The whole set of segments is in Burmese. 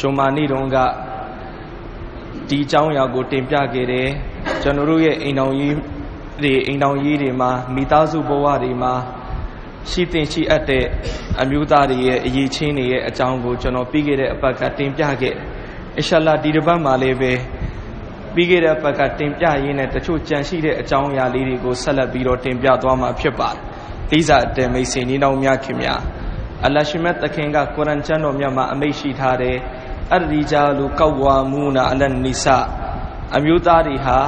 ဂျွန်မာနေတုန်းကဒီအကြောင်းအရာကိုတင်ပြခဲ့တယ်ကျွန်တော်တို့ရဲ့အိမ်တော်ကြီးတွေအိမ်တော်ကြီးတွေမှာမိသားစုဘဝတွေမှာရှိတင်ရှိအပ်တဲ့အမျိုးသားတွေရဲ့အရေးချင်းတွေရဲ့အကြောင်းကိုကျွန်တော်ပြီးခဲ့တဲ့အပတ်ကတင်ပြခဲ့အင်ရှာလာဒီတစ်ပတ်မှာလည်းပဲပြီးခဲ့တဲ့အပတ်ကတင်ပြရင်းနဲ့တချို့ကြံရှိတဲ့အကြောင်းအရာလေးတွေကိုဆက်လက်ပြီးတော့တင်ပြသွားမှာဖြစ်ပါတယ်။လိစာအတဲမိတ်ဆွေညီနောင်များခင်များအလရှိမတ်တခင်ကကုရ်အန်ကျမ်းတော်မြတ်မှာအမိန့်ရှိထားတဲ့ အရီဂျာလူကောက်ဝါမူနာအလန်နိဆာအမျိုးသားတွေဟာ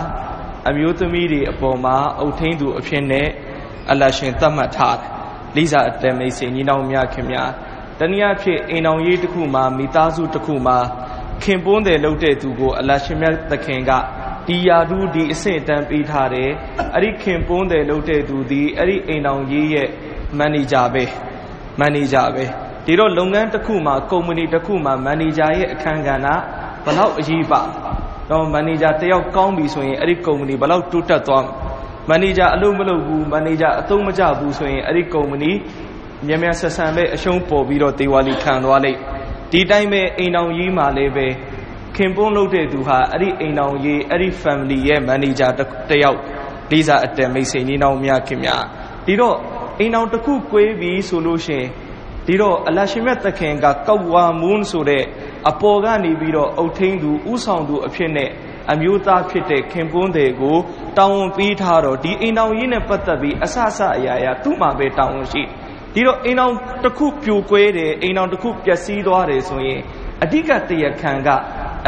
အမျိုးသမီးတွေအပေါ်မှာအုတ်ထင်းသူအဖြစ်နဲ့အလရှင်သတ်မှတ်ထားတယ်။လိစာအတဲမိတ်ဆွေညီနောင်များခင်များတနည်းအားဖြင့်အိမ်တော်ရေးတစ်ခုမှာမိသားစုတစ်ခုမှာခင်ပွန်းတယ်လုပ်တဲ့သူကိုအလရှင်မြတ်သခင်ကဒီယာဒူးဒီအဆင့်အတန်းပေးထားတယ်အဲ့ဒီခင်ပွန်းတယ်လုပ်တဲ့သူဒီအဲ့ဒီအိမ်တော်ကြီးရဲ့မန်နေဂျာပဲမန်နေဂျာပဲ ဒီတော့လုပ်ငန်းတစ်ခုမှာကုမ္ပဏီတစ်ခုမှာမန်နေဂျာရဲ့အခန်းကဏ္ဍဘလောက်အရေးပါတော့မန်နေဂျာတယောက်ကောင်းပြီဆိုရင်အဲ့ဒီကုမ္ပဏီဘလောက်တိုးတက်သွားမန်နေဂျာအလုပ်မလုပ်ဘူးမန်နေဂျာအသုံးမကျဘူးဆိုရင်အဲ့ဒီကုမ္ပဏီမြန်မြန်ဆက်ဆံပဲအရှုံးပေါ်ပြီးတော့ဒေဝါလီခံသွားလိမ့်ဒီတိုင်းပဲအိမ်တော်ကြီးမှာလည်းပဲခင်ပွန်းလုပ်တဲ့သူဟာအဲ့ဒီအိမ်တော်ကြီးအဲ့ဒီ family ရဲ့ manager တယောက်လေးစားအတန်မိတ်ဆွေညီနောင်များခင်များဒီတော့အိမ်တော်တစ်ခု꿰ပြီးဆိုလို့ရှိရင် ဒီတော့အလရှိမြတ်သခင်ကကောက်ဝါမွန်းဆိုတဲ့အပေါ်ကနေပြီးတော့အုတ်ထင်းသူဥဆောင်သူအဖြစ်နဲ့အမျိုးသားဖြစ်တဲ့ခင်ပွန်းတွေကိုတောင်းဝန်ပေးထားတော့ဒီအိမ်တော်ကြီးနဲ့ပတ်သက်ပြီးအဆအဆအရာရာသူ့မှာပဲတောင်းဝန်ရှိတယ်ဒီတော့အိမ်အောင်တစ်ခုပြိုကွဲတယ်အိမ်အောင်တစ်ခုပျက်စီးသွားတယ်ဆိုရင်အဓိကတရခံက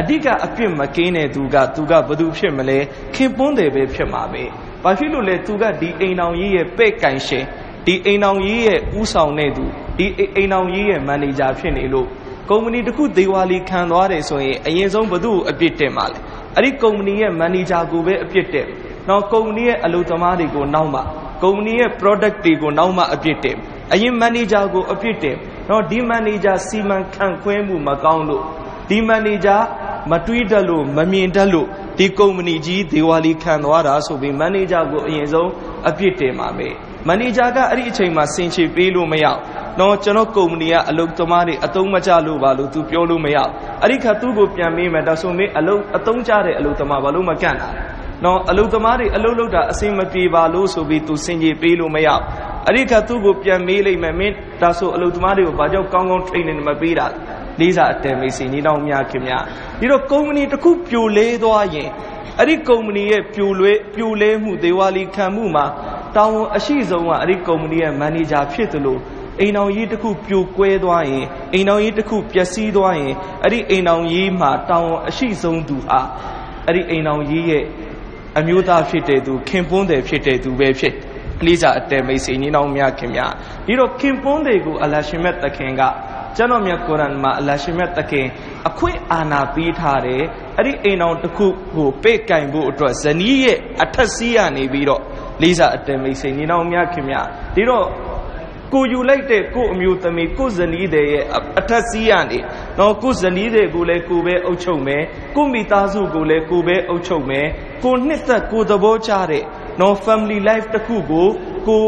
အဓိကအပြစ်မကင်းတဲ့သူကသူကဘသူဖြစ်မလဲခင်ပွန်းတယ်ပဲဖြစ်မှာပဲဘာဖြစ်လို့လဲသူကဒီအိမ်အောင်ကြီးရဲ့ပဲ့ကန်ရှင်ဒီအိမ်အောင်ကြီးရဲ့ဥဆောင်တဲ့သူ ဒီအိမ်အောင်ကြီးရဲ့မန်နေဂျာဖြစ်နေလို့ကုမ္ပဏီတစ်ခုဒေဝါလီခံသွားတယ်ဆိုရင်အရင်ဆုံးဘသူ့ကိုအပြစ်တင်ပါလဲအဲ့ဒီကုမ္ပဏီရဲ့မန်နေဂျာကိုပဲအပြစ်တင်နောက်ကုမ္ပဏီရဲ့အလုပ်သမားတွေကိုနောက်မှကုမ္ပဏီရဲ့ product တွေကိုနောက်မှအပြစ်တင်အရင်မန်နေဂျာကိုအပြစ်တင်တော့ဒီမန်နေဂျာစီမံခန့်ခွဲမှုမကောင်းလို့ဒီမန်နေဂျာမတွေးတတ်လို့မမြင်တတ်လို့ဒီကုမ္ပဏီကြီးဒေဝါလီခံသွားတာဆိုပြီးမန်နေဂျာကိုအရင်ဆုံးအပြစ်တင်ပါမယ်မန်နေဂျာကအဲ့ဒီအချိန်မှာစင်ချေပေးလို့မရ တော့ကျွန်တော်ကုမ္ပဏီကအလုပ်သမားတွေအတုံးမကျလို့ပါလို့သူပြောလို့မရအဲ့ဒီခါသူ့ကိုပြန်မေးမယ်ဒါဆိုမေးအလုပ်အတုံးကျတဲ့အလုပ်သမားဘာလို့မကန့်တာနော်အလုပ်သမားတွေအလုပ်လုပ်တာအဆင်မပြေပါလို့ဆိုပြီးသူစင်ကြီးပေးလို့မရအဲ့ဒီခါသူ့ကိုပြန်မေးလိုက်မယ်မင်းဒါဆိုအလုပ်သမားတွေကိုဘာကြောင့်ကောင်းကောင်း training မပေးတာလေးစားအတယ်မေးစီနေတော့များခင်ဗျာဒီတော့ကုမ္ပဏီတစ်ခုပြိုလဲသွားရင်အဲ့ဒီကုမ္ပဏီရဲ့ပြိုလွဲပြိုလဲမှုဒေဝါလီခံမှုမှာတောင်းဝန်အရှိဆုံးကအဲ့ဒီကုမ္ပဏီရဲ့မန်နေဂျာဖြစ်သလို အိမ်အောင်ကြီးတစ်ခုပြိုကွဲသွားရင်အိမ်အောင်ကြီးတစ်ခုပျက်စီးသွားရင်အဲ့ဒီအိမ်အောင်ကြီးမှာတောင်းဝန်အရှိဆုံးသူဟာအဲ့ဒီအိမ်အောင်ကြီးရဲ့အမျိုးသားဖြစ်တဲ့သူခင်ပွန်းတယ်ဖြစ်တဲ့သူပဲဖြစ်လေးစားအတဲမိတ်ဆွေညီနောင်များခင်များဒီတော့ခင်ပွန်းတွေကိုအလရှင်မြတ်သခင်ကကျွန်တော်မြတ်ကုရ်အန်မှာအလရှင်မြတ်သခင်အခွင့်အာဏာပေးထားတယ်အဲ့ဒီအိမ်တော်တစ်ခုကိုပေ့ကင်ဖို့အတွက်ဇနီးရဲ့အထက်စီးရနေပြီးတော့လေးစားအတဲမိတ်ဆွေညီနောင်များခင်များဒီတော့ ကိုယူလိုက်တဲ့ကိုအမျိုးသမီးကိုဇနီးတဲ့ရဲ့အထက်စီးရနေတော့ကိုဇနီးတဲ့ကိုလည်းကိုပဲအုပ်ချုပ်မယ်ကိုမိသားစုကိုလည်းကိုပဲအုပ်ချုပ်မယ်ကိုနှစ်သက်ကိုသဘောကျတဲ့နော် family life တစ်ခုကိုကို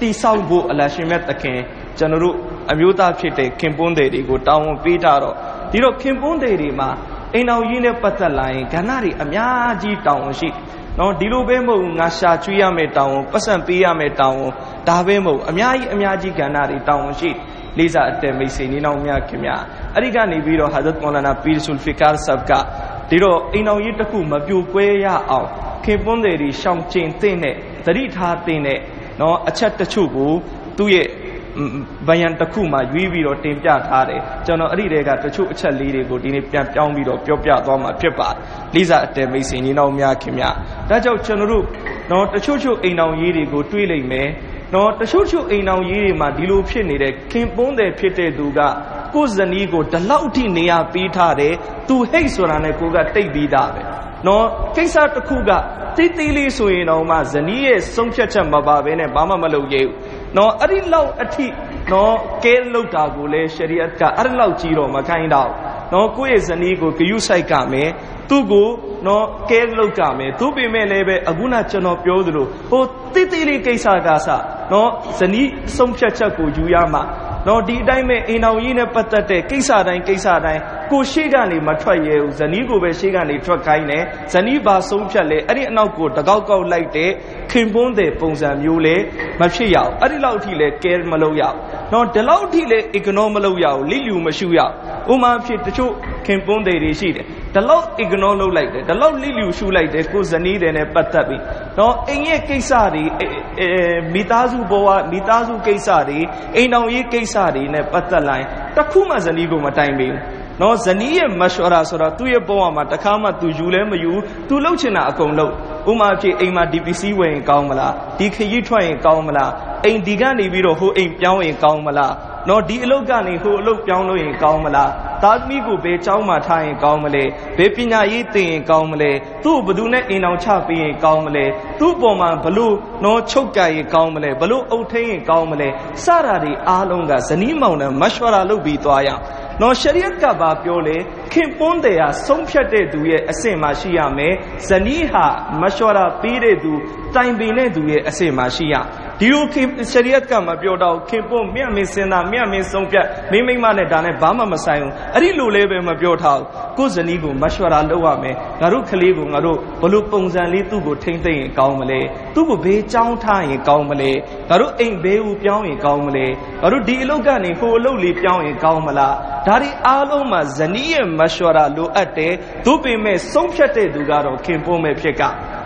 တည်ဆောက်ဖို့အလရှင်မြတ်သခင်ကျွန်တော်တို့အမျိုးသားဖြစ်တဲ့ခင်ပွန်းတွေတွေကိုတောင်းဝန်ပေးတာတော့ဒီတော့ခင်ပွန်းတွေတွေမှာအိမ်တော်ကြီးနဲ့ပတ်သက်လာရင်ကဏ္ဍတွေအများကြီးတောင်းဝန်ရှိ နော်ဒီလိုပဲမဟုတ်ငါရှာကျွေးရမယ်တောင်းဝန်ပတ်စံပေးရမယ်တောင်းဝန်ဒါပဲမဟုတ်အများကြီးအများကြီးကဏ္ဍတွေတောင်းဝန်ရှိလေးစားအတဲမိတ်ဆွေနေနောက်များခင်ဗျာအဲ့ဒီကနေပြီးတော့ဟာဇတ်မောလာနာပီရ်ဆူလ်ဖီကာဆပ်ကဒီတော့အိမ်တော်ကြီးတစ်ခုမပြိုကွဲရအောင်ခင်ပွန်းတွေရှောင်ကျင်တဲ့နဲ့သတိထားတဲ့နဲ့နော်အချက်တချို့ကိုသူ့ရဲ့ ဗယံတစ်ခုမှရွေးပြီးတော့တင်ပြထားတယ်ကျွန်တော်အဲ့ဒီတဲကတချို့အချက်လေးတွေကိုဒီနေ့ပြန်ပြောင်းပြီးတော့ပြောပြသွားမှာဖြစ်ပါတယ်လိစာအတဲမိတ်ဆွေညီနောင်များခင်ဗျဒါကြောင့်ကျွန်တော်တို့တော့တချို့ချို့အိမ်တော်ကြီးတွေကိုတွေးလိုက်မယ်နော်တချို့ချို့အိမ်တော်ကြီးတွေမှာဒီလိုဖြစ်နေတဲ့ခင်ပွန်းတယ်ဖြစ်တဲ့သူကကိုယ်ဇနီးကိုဒီလောက်ထိနေရာပေးထားတယ်သူဟိတ်ဆိုတာနဲ့ကိုကတိတ်ပြီးသားပဲ နော်ကိစ္စတစ်ခုကတိတ်သေးလေးဆိုရင်တော့မှဇနီးရဲ့ဆုံးဖြတ်ချက်မပါဘဲနဲ့ဘာမှမလုပ်ရဘူးနော်အဲ့ဒီလောက်အထိနော်ကဲလောက်တာကိုလေရှရီအတ်ကအဲ့ဒီလောက်ကြီးတော့မခိုင်းတော့နော်ကိုယ့်ရဲ့ဇနီးကိုဂယုဆိုင်ကမယ်သူ့ကိုနော်ကဲလောက်ကမယ်သူပေမဲ့လည်းပဲအခုနကျွန်တော်ပြောသလိုဟိုတိတိလေးကိစ္စကစနော်ဇနီးဆုံးဖြတ်ချက်ကိုယူရမှာ နော်ဒီအတိုင်းပဲအိမ်တော်ကြီးနဲ့ပတ်သက်တဲ့ကိစ္စတိုင်းကိစ္စတိုင်းကိုရှေ့ကနေမထွက်ရဲဘူးဇနီးကိုပဲရှေ့ကနေထွက်ခိုင်းတယ်ဇနီးပါဆုံးဖြတ်လေအဲ့ဒီအနောက်ကိုတကောက်ကောက်လိုက်တဲ့ခင်ပွန်းတဲ့ပုံစံမျိုးလေမဖြစ်ရအောင်အဲ့ဒီလောက်အထိလေကဲမလုပ်ရအောင် နော်ဒီလောက်အထိလေ ignore မလုပ်ရအောင်လိလူမရှိရအောင်ဥမာဖြစ်တချို့ခင်ပွန်းတဲ့တွေရှိတယ်ဒီလောက် ignore လုပ်လိုက်တယ်ဒီလောက်လိလူရှုလိုက်တယ်ကိုဇနီးတဲ့နဲ့ပတ်သက်ပြီးနော်အိမ်ရဲ့ကိစ္စတွေအဲမိသားစုဘဝမိသားစုကိစ္စတွေအိမ်တော်ရေးကိစ္စတွေနဲ့ပတ်သက်လိုက်တခုမှဇနီးကိုမတိုင်ပေးဘူးနော်ဇနီးရဲ့မရှော်ရာဆိုတော့သူ့ရဲ့ဘဝမှာတခါမှသူယူလဲမယူသူလှုပ်ချင်တာအကုန်လှုပ် ဥမာဖြစ်အိမ်မှာဒီပစ္စည်းဝယ်ရင်ကောင်းမလားဒီခရီးထွက်ရင်ကောင်းမလားအိမ်ဒီကနေပြီးတော့ဟိုအိမ်ပြောင်းရင်ကောင်းမလားနော်ဒီအလုပ်ကနေဟိုအလုပ်ပြောင်းလို့ရင်ကောင်းမလားသားသမီးကိုဘယ်ကျောင်းမှာထားရင်ကောင်းမလဲဘယ်ပညာရေးသင်ရင်ကောင်းမလဲသူ့ဘသူနဲ့အိမ်အောင်ချပေးရင်ကောင်းမလဲသူ့ပေါ်မှာဘလို့နော်ချုပ်ကြရင်ကောင်းမလဲဘလို့အုပ်ထိန်ရင်ကောင်းမလဲစတာတွေအားလုံးကဇနီးမောင်နဲ့မရှဝရာလုပ်ပြီးသွားရ နော်ရှရီယတ်ကဘာပြောလဲခင်ပွန်းတရားဆုံးဖြတ်တဲ့သူရဲ့အဆင့်မှာရှိရမယ်ဇနီးဟာမရှော်ရာပေးတဲ့သူတိုင်ပင်တဲ့သူရဲ့အဆင့်မှာရှိရ ဒီလိုခင်ရှရီယတ်ကမပြောတော့ခင်ပွန်းမြတ်မင်းစင်တာမြတ်မင်းဆုံးဖြတ်မိမိမနဲ့ဒါနဲ့ဘာမှမဆိုင်ဘူးအဲ့ဒီလိုလေးပဲမပြောထားဘူးကိုယ်ဇနီးကိုမရှော်ရာလုပ်ရမယ်ငါတို့ကလေးကိုငါတို့ဘလို့ပုံစံလေးသူ့ကိုထိမ့်သိမ့်ရင်ကောင်းမလဲသူ့ကိုဘေးကြောင်းထားရင်ကောင်းမလဲငါတို့အိမ်ဘေးဦးပြောင်းရင်ကောင်းမလဲငါတို့ဒီအလုပ်ကနေဟိုအလုပ်လေးပြောင်းရင်ကောင်းမလားဒါဒီအားလုံးမှာဇနီးရဲ့မရှော်ရာလိုအပ်တယ်သို့ပေမဲ့ဆုံးဖြတ်တဲ့သူကတော့ခင်ပွန်းပဲဖြစ်က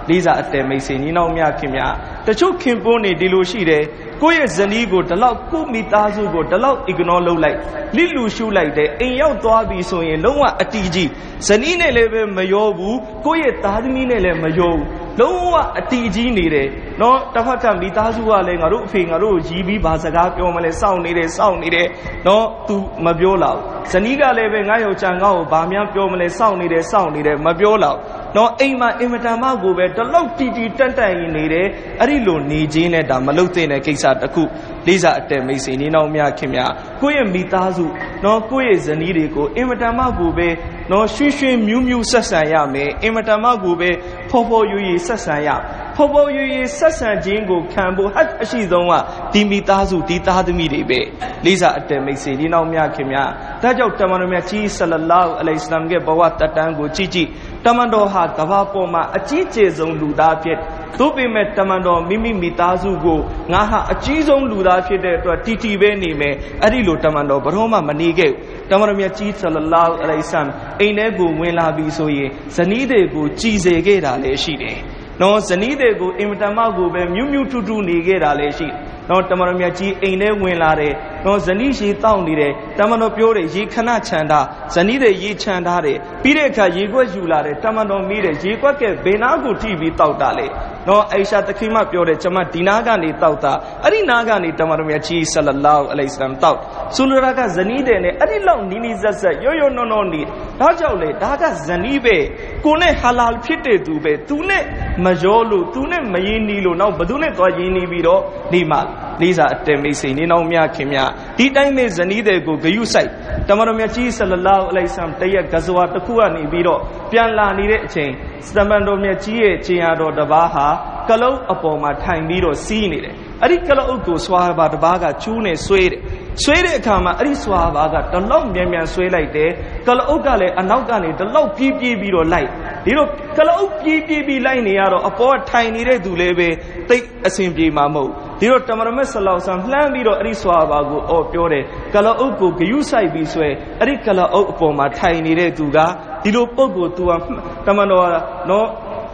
လေးစားအတဲမိတ်ဆွေညီနောင်များခင်များတချို့ခင်ပွန်းနေဒီလိုရှိတယ်ကိုယ့်ရဲ့ဇနီးကိုဒီလောက်ကိုမိသားစုကိုဒီလောက် ignore လုပ်လိုက်လိလူရှုလိုက်တယ်အိမ်ရောက်သွားပြီဆိုရင်လုံးဝအတီးကြီးဇနီးနဲ့လည်းပဲမရောဘူးကိုယ့်ရဲ့သားသမီးနဲ့လည်းမရောဘူးလုံးဝအတီးကြီးနေတယ်နော်တစ်ဖက်ကမိသားစုကလည်းငါတို့အဖေငါတို့ကိုရီးပြီးဘာစကားပြောမလဲစောင့်နေတယ်စောင့်နေတယ်နော် तू မပြောလောက်ဇနီးကလည်းပဲငါယောက်ျားငါ့ကိုဘာများပြောမလဲစောင့်နေတယ်စောင့်နေတယ်မပြောလောက် နော်အိမ်မှာအင်မတန်မှကိုပဲတလောက်တီတီတန့်တန့်ရင်နေတယ်အဲ့ဒီလိုနေခြင်းနဲ့ဒါမလုပ်သင့်တဲ့ကိစ္စတစ်ခုလေးစားအတဲမိတ်ဆွေနေနောက်များခင်များကိုယ့်ရဲ့မိသားစုနော်ကိုယ့်ရဲ့ဇနီးတွေကိုအင်မတန်မှကိုပဲနော်ရွှေရွှေမြူးမြူးဆက်ဆံရမယ်အင်မတန်မှကိုပဲဖော်ဖော်ရွရွဆက်ဆံရဖော်ဖော်ရွရွဆက်ဆံခြင်းကိုခံဖို့ဟတ်အရှိဆုံးကဒီမိသားစုဒီသားသမီးတွေပဲလေးစားအတဲမိတ်ဆွေဒီနောက်များခင်များဒါကြောင့်တမန်တော်မြတ်ကြီးဆလလောအလိုင်စလမ်ရဲ့ဘဝတတန်းကိုကြည့်ကြည့် တမန်တော်ဟာကဘာပေါ်မှာအကြီးကျယ်ဆုံးလူသားဖြစ်သို့ပေမဲ့တမန်တော်မိမိမိသားစုကိုငါဟာအကြီးဆုံးလူသားဖြစ်တဲ့အတွက်တီတီပဲနေမယ်အဲ့ဒီလိုတမန်တော်ဘရောမှမနေခဲ့ဘူးတမန်တော်မြတ်ကြီးဆလလောအလိုင်ဆမ်အိမ်ထဲကိုဝင်လာပြီဆိုရင်ဇနီးတွေကိုကြည်စေခဲ့တာလည်းရှိတယ်နော်ဇနီးတွေကိုအင်မတန်မှကိုပဲမြူးမြူးထူးထူးနေခဲ့တာလည်းရှိနော်တမန်တော်မြတ်ကြီးအိမ်ထဲဝင်လာတယ် နော်ဇနီးရေတောက်နေတယ်တမန်တော်ပြောတယ်ရေခဏချန်တာဇနီးတွေရေချန်ထားတယ်ပြီးတဲ့အခါရေခွက်ယူလာတယ်တမန်တော်မိတယ်ရေခွက်ကဘယ်နာကိုထိပြီးတောက်တာလဲနော်အိရှာတခိမပြောတယ်ကျွန်မဒီနာကနေတောက်တာအဲ့ဒီနာကနေတမန်တော်မြတ်ကြီးဆလလောအလိစလမ်တောက်ဆိုလိုတာကဇနီးတယ်နဲ့အဲ့ဒီလောက်နီးနီးဆက်ဆက်ရော့ရော့နော်နော်နေဒါကြောင့်လေဒါကဇနီးပဲကိုနဲ့ဟာလာဖြစ်တဲ့သူပဲသူနဲ့မရောလို့သူနဲ့မရင်းနီးလို့နောက်ဘသူနဲ့သွားရင်းနီးပြီးတော့နေမှလေးစားအတဲမိတ်ဆွေနေနောက်မြခင်မြဒီတိုင်းမဲ့ဇနီးတဲ့ကိုဂယုဆိုင်တမန်တော်မြတ်ကြီးဆလလောအလိဆမ်တရက်ဂဇဝါတစ်ခုကနေပြီးတော့ပြန်လာနေတဲ့အချိန်တမန်တော်မြတ်ကြီးရဲ့ခြေရာတော်တစ်ပါးဟာကလုတ်အပေါ်မှာထိုင်ပြီးတော့စီးနေတယ်အဲ့ဒီကလုတ်ကိုဆွာဘာတစ်ပါးကကျူးနေဆွေးတယ်ဆွေးတဲ့အခါမှာအဲ့ဒီဆွာဘာကတလောက်မြန်မြန်ဆွေးလိုက်တယ်ကလုတ်ကလည်းအနောက်ကနေတလောက်ပြေးပြေးပြီးတော့လိုက်ဒီလိုကလုတ်ပြေးပြေးပြီးလိုက်နေရတော့အပေါ်ထိုင်နေတဲ့သူလည်းပဲတိတ်အဆင်ပြေမှာမဟုတ်ဒီတော့တမရမက်ဆလောက်ဆန်လှမ်းပြီးတော့အဲ့ဒီဆွာဘာကိုအော်ပြောတယ်ကလုတ်ကိုဂယုဆိုင်ပြီးဆွဲအဲ့ဒီကလုတ်အပေါ်မှာထိုင်နေတဲ့သူကဒီလိုပုံကို तू ကတမန်တော်နော်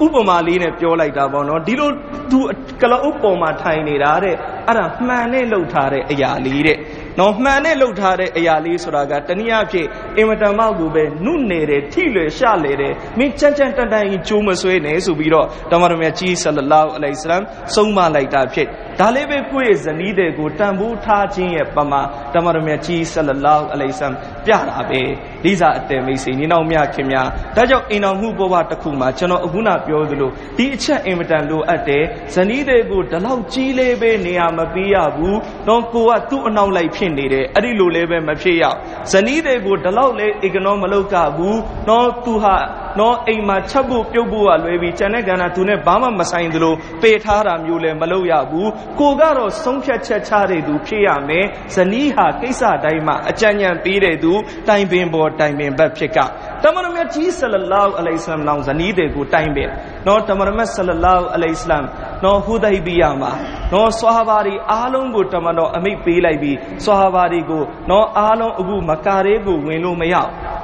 ဥပမာလေးနဲ့ပြောလိုက်တာပေါ့နော်ဒီလိုသူကလအုပ်ပေါ်မှာထိုင်နေတာတဲ့အဲ့ဒါမှန်နဲ့လှုပ်ထားတဲ့အရာလေးတဲ့နော်မှန်နဲ့လှုပ်ထားတဲ့အရာလေးဆိုတာကတနည်းအားဖြင့်အင်မတန်မှကိုပဲနုနေတယ်ထိလွယ်ရှလေတယ်မင်းကြမ်းကြမ်းတန်တန်ကြီးကြိုးမဆွဲနဲ့ဆိုပြီးတော့တမန်တော်မြတ်ကြီးဆလလောအလိုင်စလမ်ဆုံးမလိုက်တာဖြစ် ဒါလေးပဲကိုယ့်ရဲ့ဇနီးတွေကိုတန်ဖိုးထားခြင်းရဲ့ပမာတမန်တော်မြတ်ကြီးဆလလောအလိုင်စလမ်ပြတာပဲလိစာအတဲမိတ်ဆွေညီနောင်မြခင်များဒါကြောင့်အိမ်တော်မှုဘဝတစ်ခုမှာကျွန်တော်အခုနပြောသလိုဒီအချက်အင်မတန်လိုအပ်တယ်ဇနီးတွေကိုဒီလောက်ကြီးလေးပဲနေရာမပေးရဘူးတော့ကိုကသူ့အနောက်လိုက်ဖြစ်နေတယ်အဲ့ဒီလိုလည်းပဲမဖြစ်ရဇနီးတွေကိုဒီလောက်လေ ignore မလုပ်ကဘူးတော့သူဟာနော်အိမ်မှာချက်ဖို့ပြုတ်ဖို့ကလွယ်ပြီးကျန်တဲ့ကဏ္ဍသူနဲ့ဘာမှမဆိုင်သလိုပေထားတာမျိုးလည်းမလုပ်ရဘူးကိုကတော့ဆုံးဖြတ်ချက်ချတဲ့သူဖြစ်ရမယ်ဇနီးဟာကိစ္စတိုင်းမှာအကြံဉာဏ်ပေးတဲ့သူတိုင်ပင်ပေါ်တိုင်ပင်ဘက်ဖြစ်ကတမန်တော်မြတ်ကြီးဆလလောအလိုင်စလမ်လောင်ဇနီးတွေကိုတိုင်ပင်နော်တမန်တော်မြတ်ဆလလောအလိုင်စလမ်နော်ဟူဒိုင်ဘီယာမှာနော်ဆွာဟာဘာတွေအားလုံးကိုတမန်တော်အမိတ်ပေးလိုက်ပြီးဆွာဟာဘာတွေကိုနော်အားလုံးအခုမကာရဲကိုဝင်လို့မရ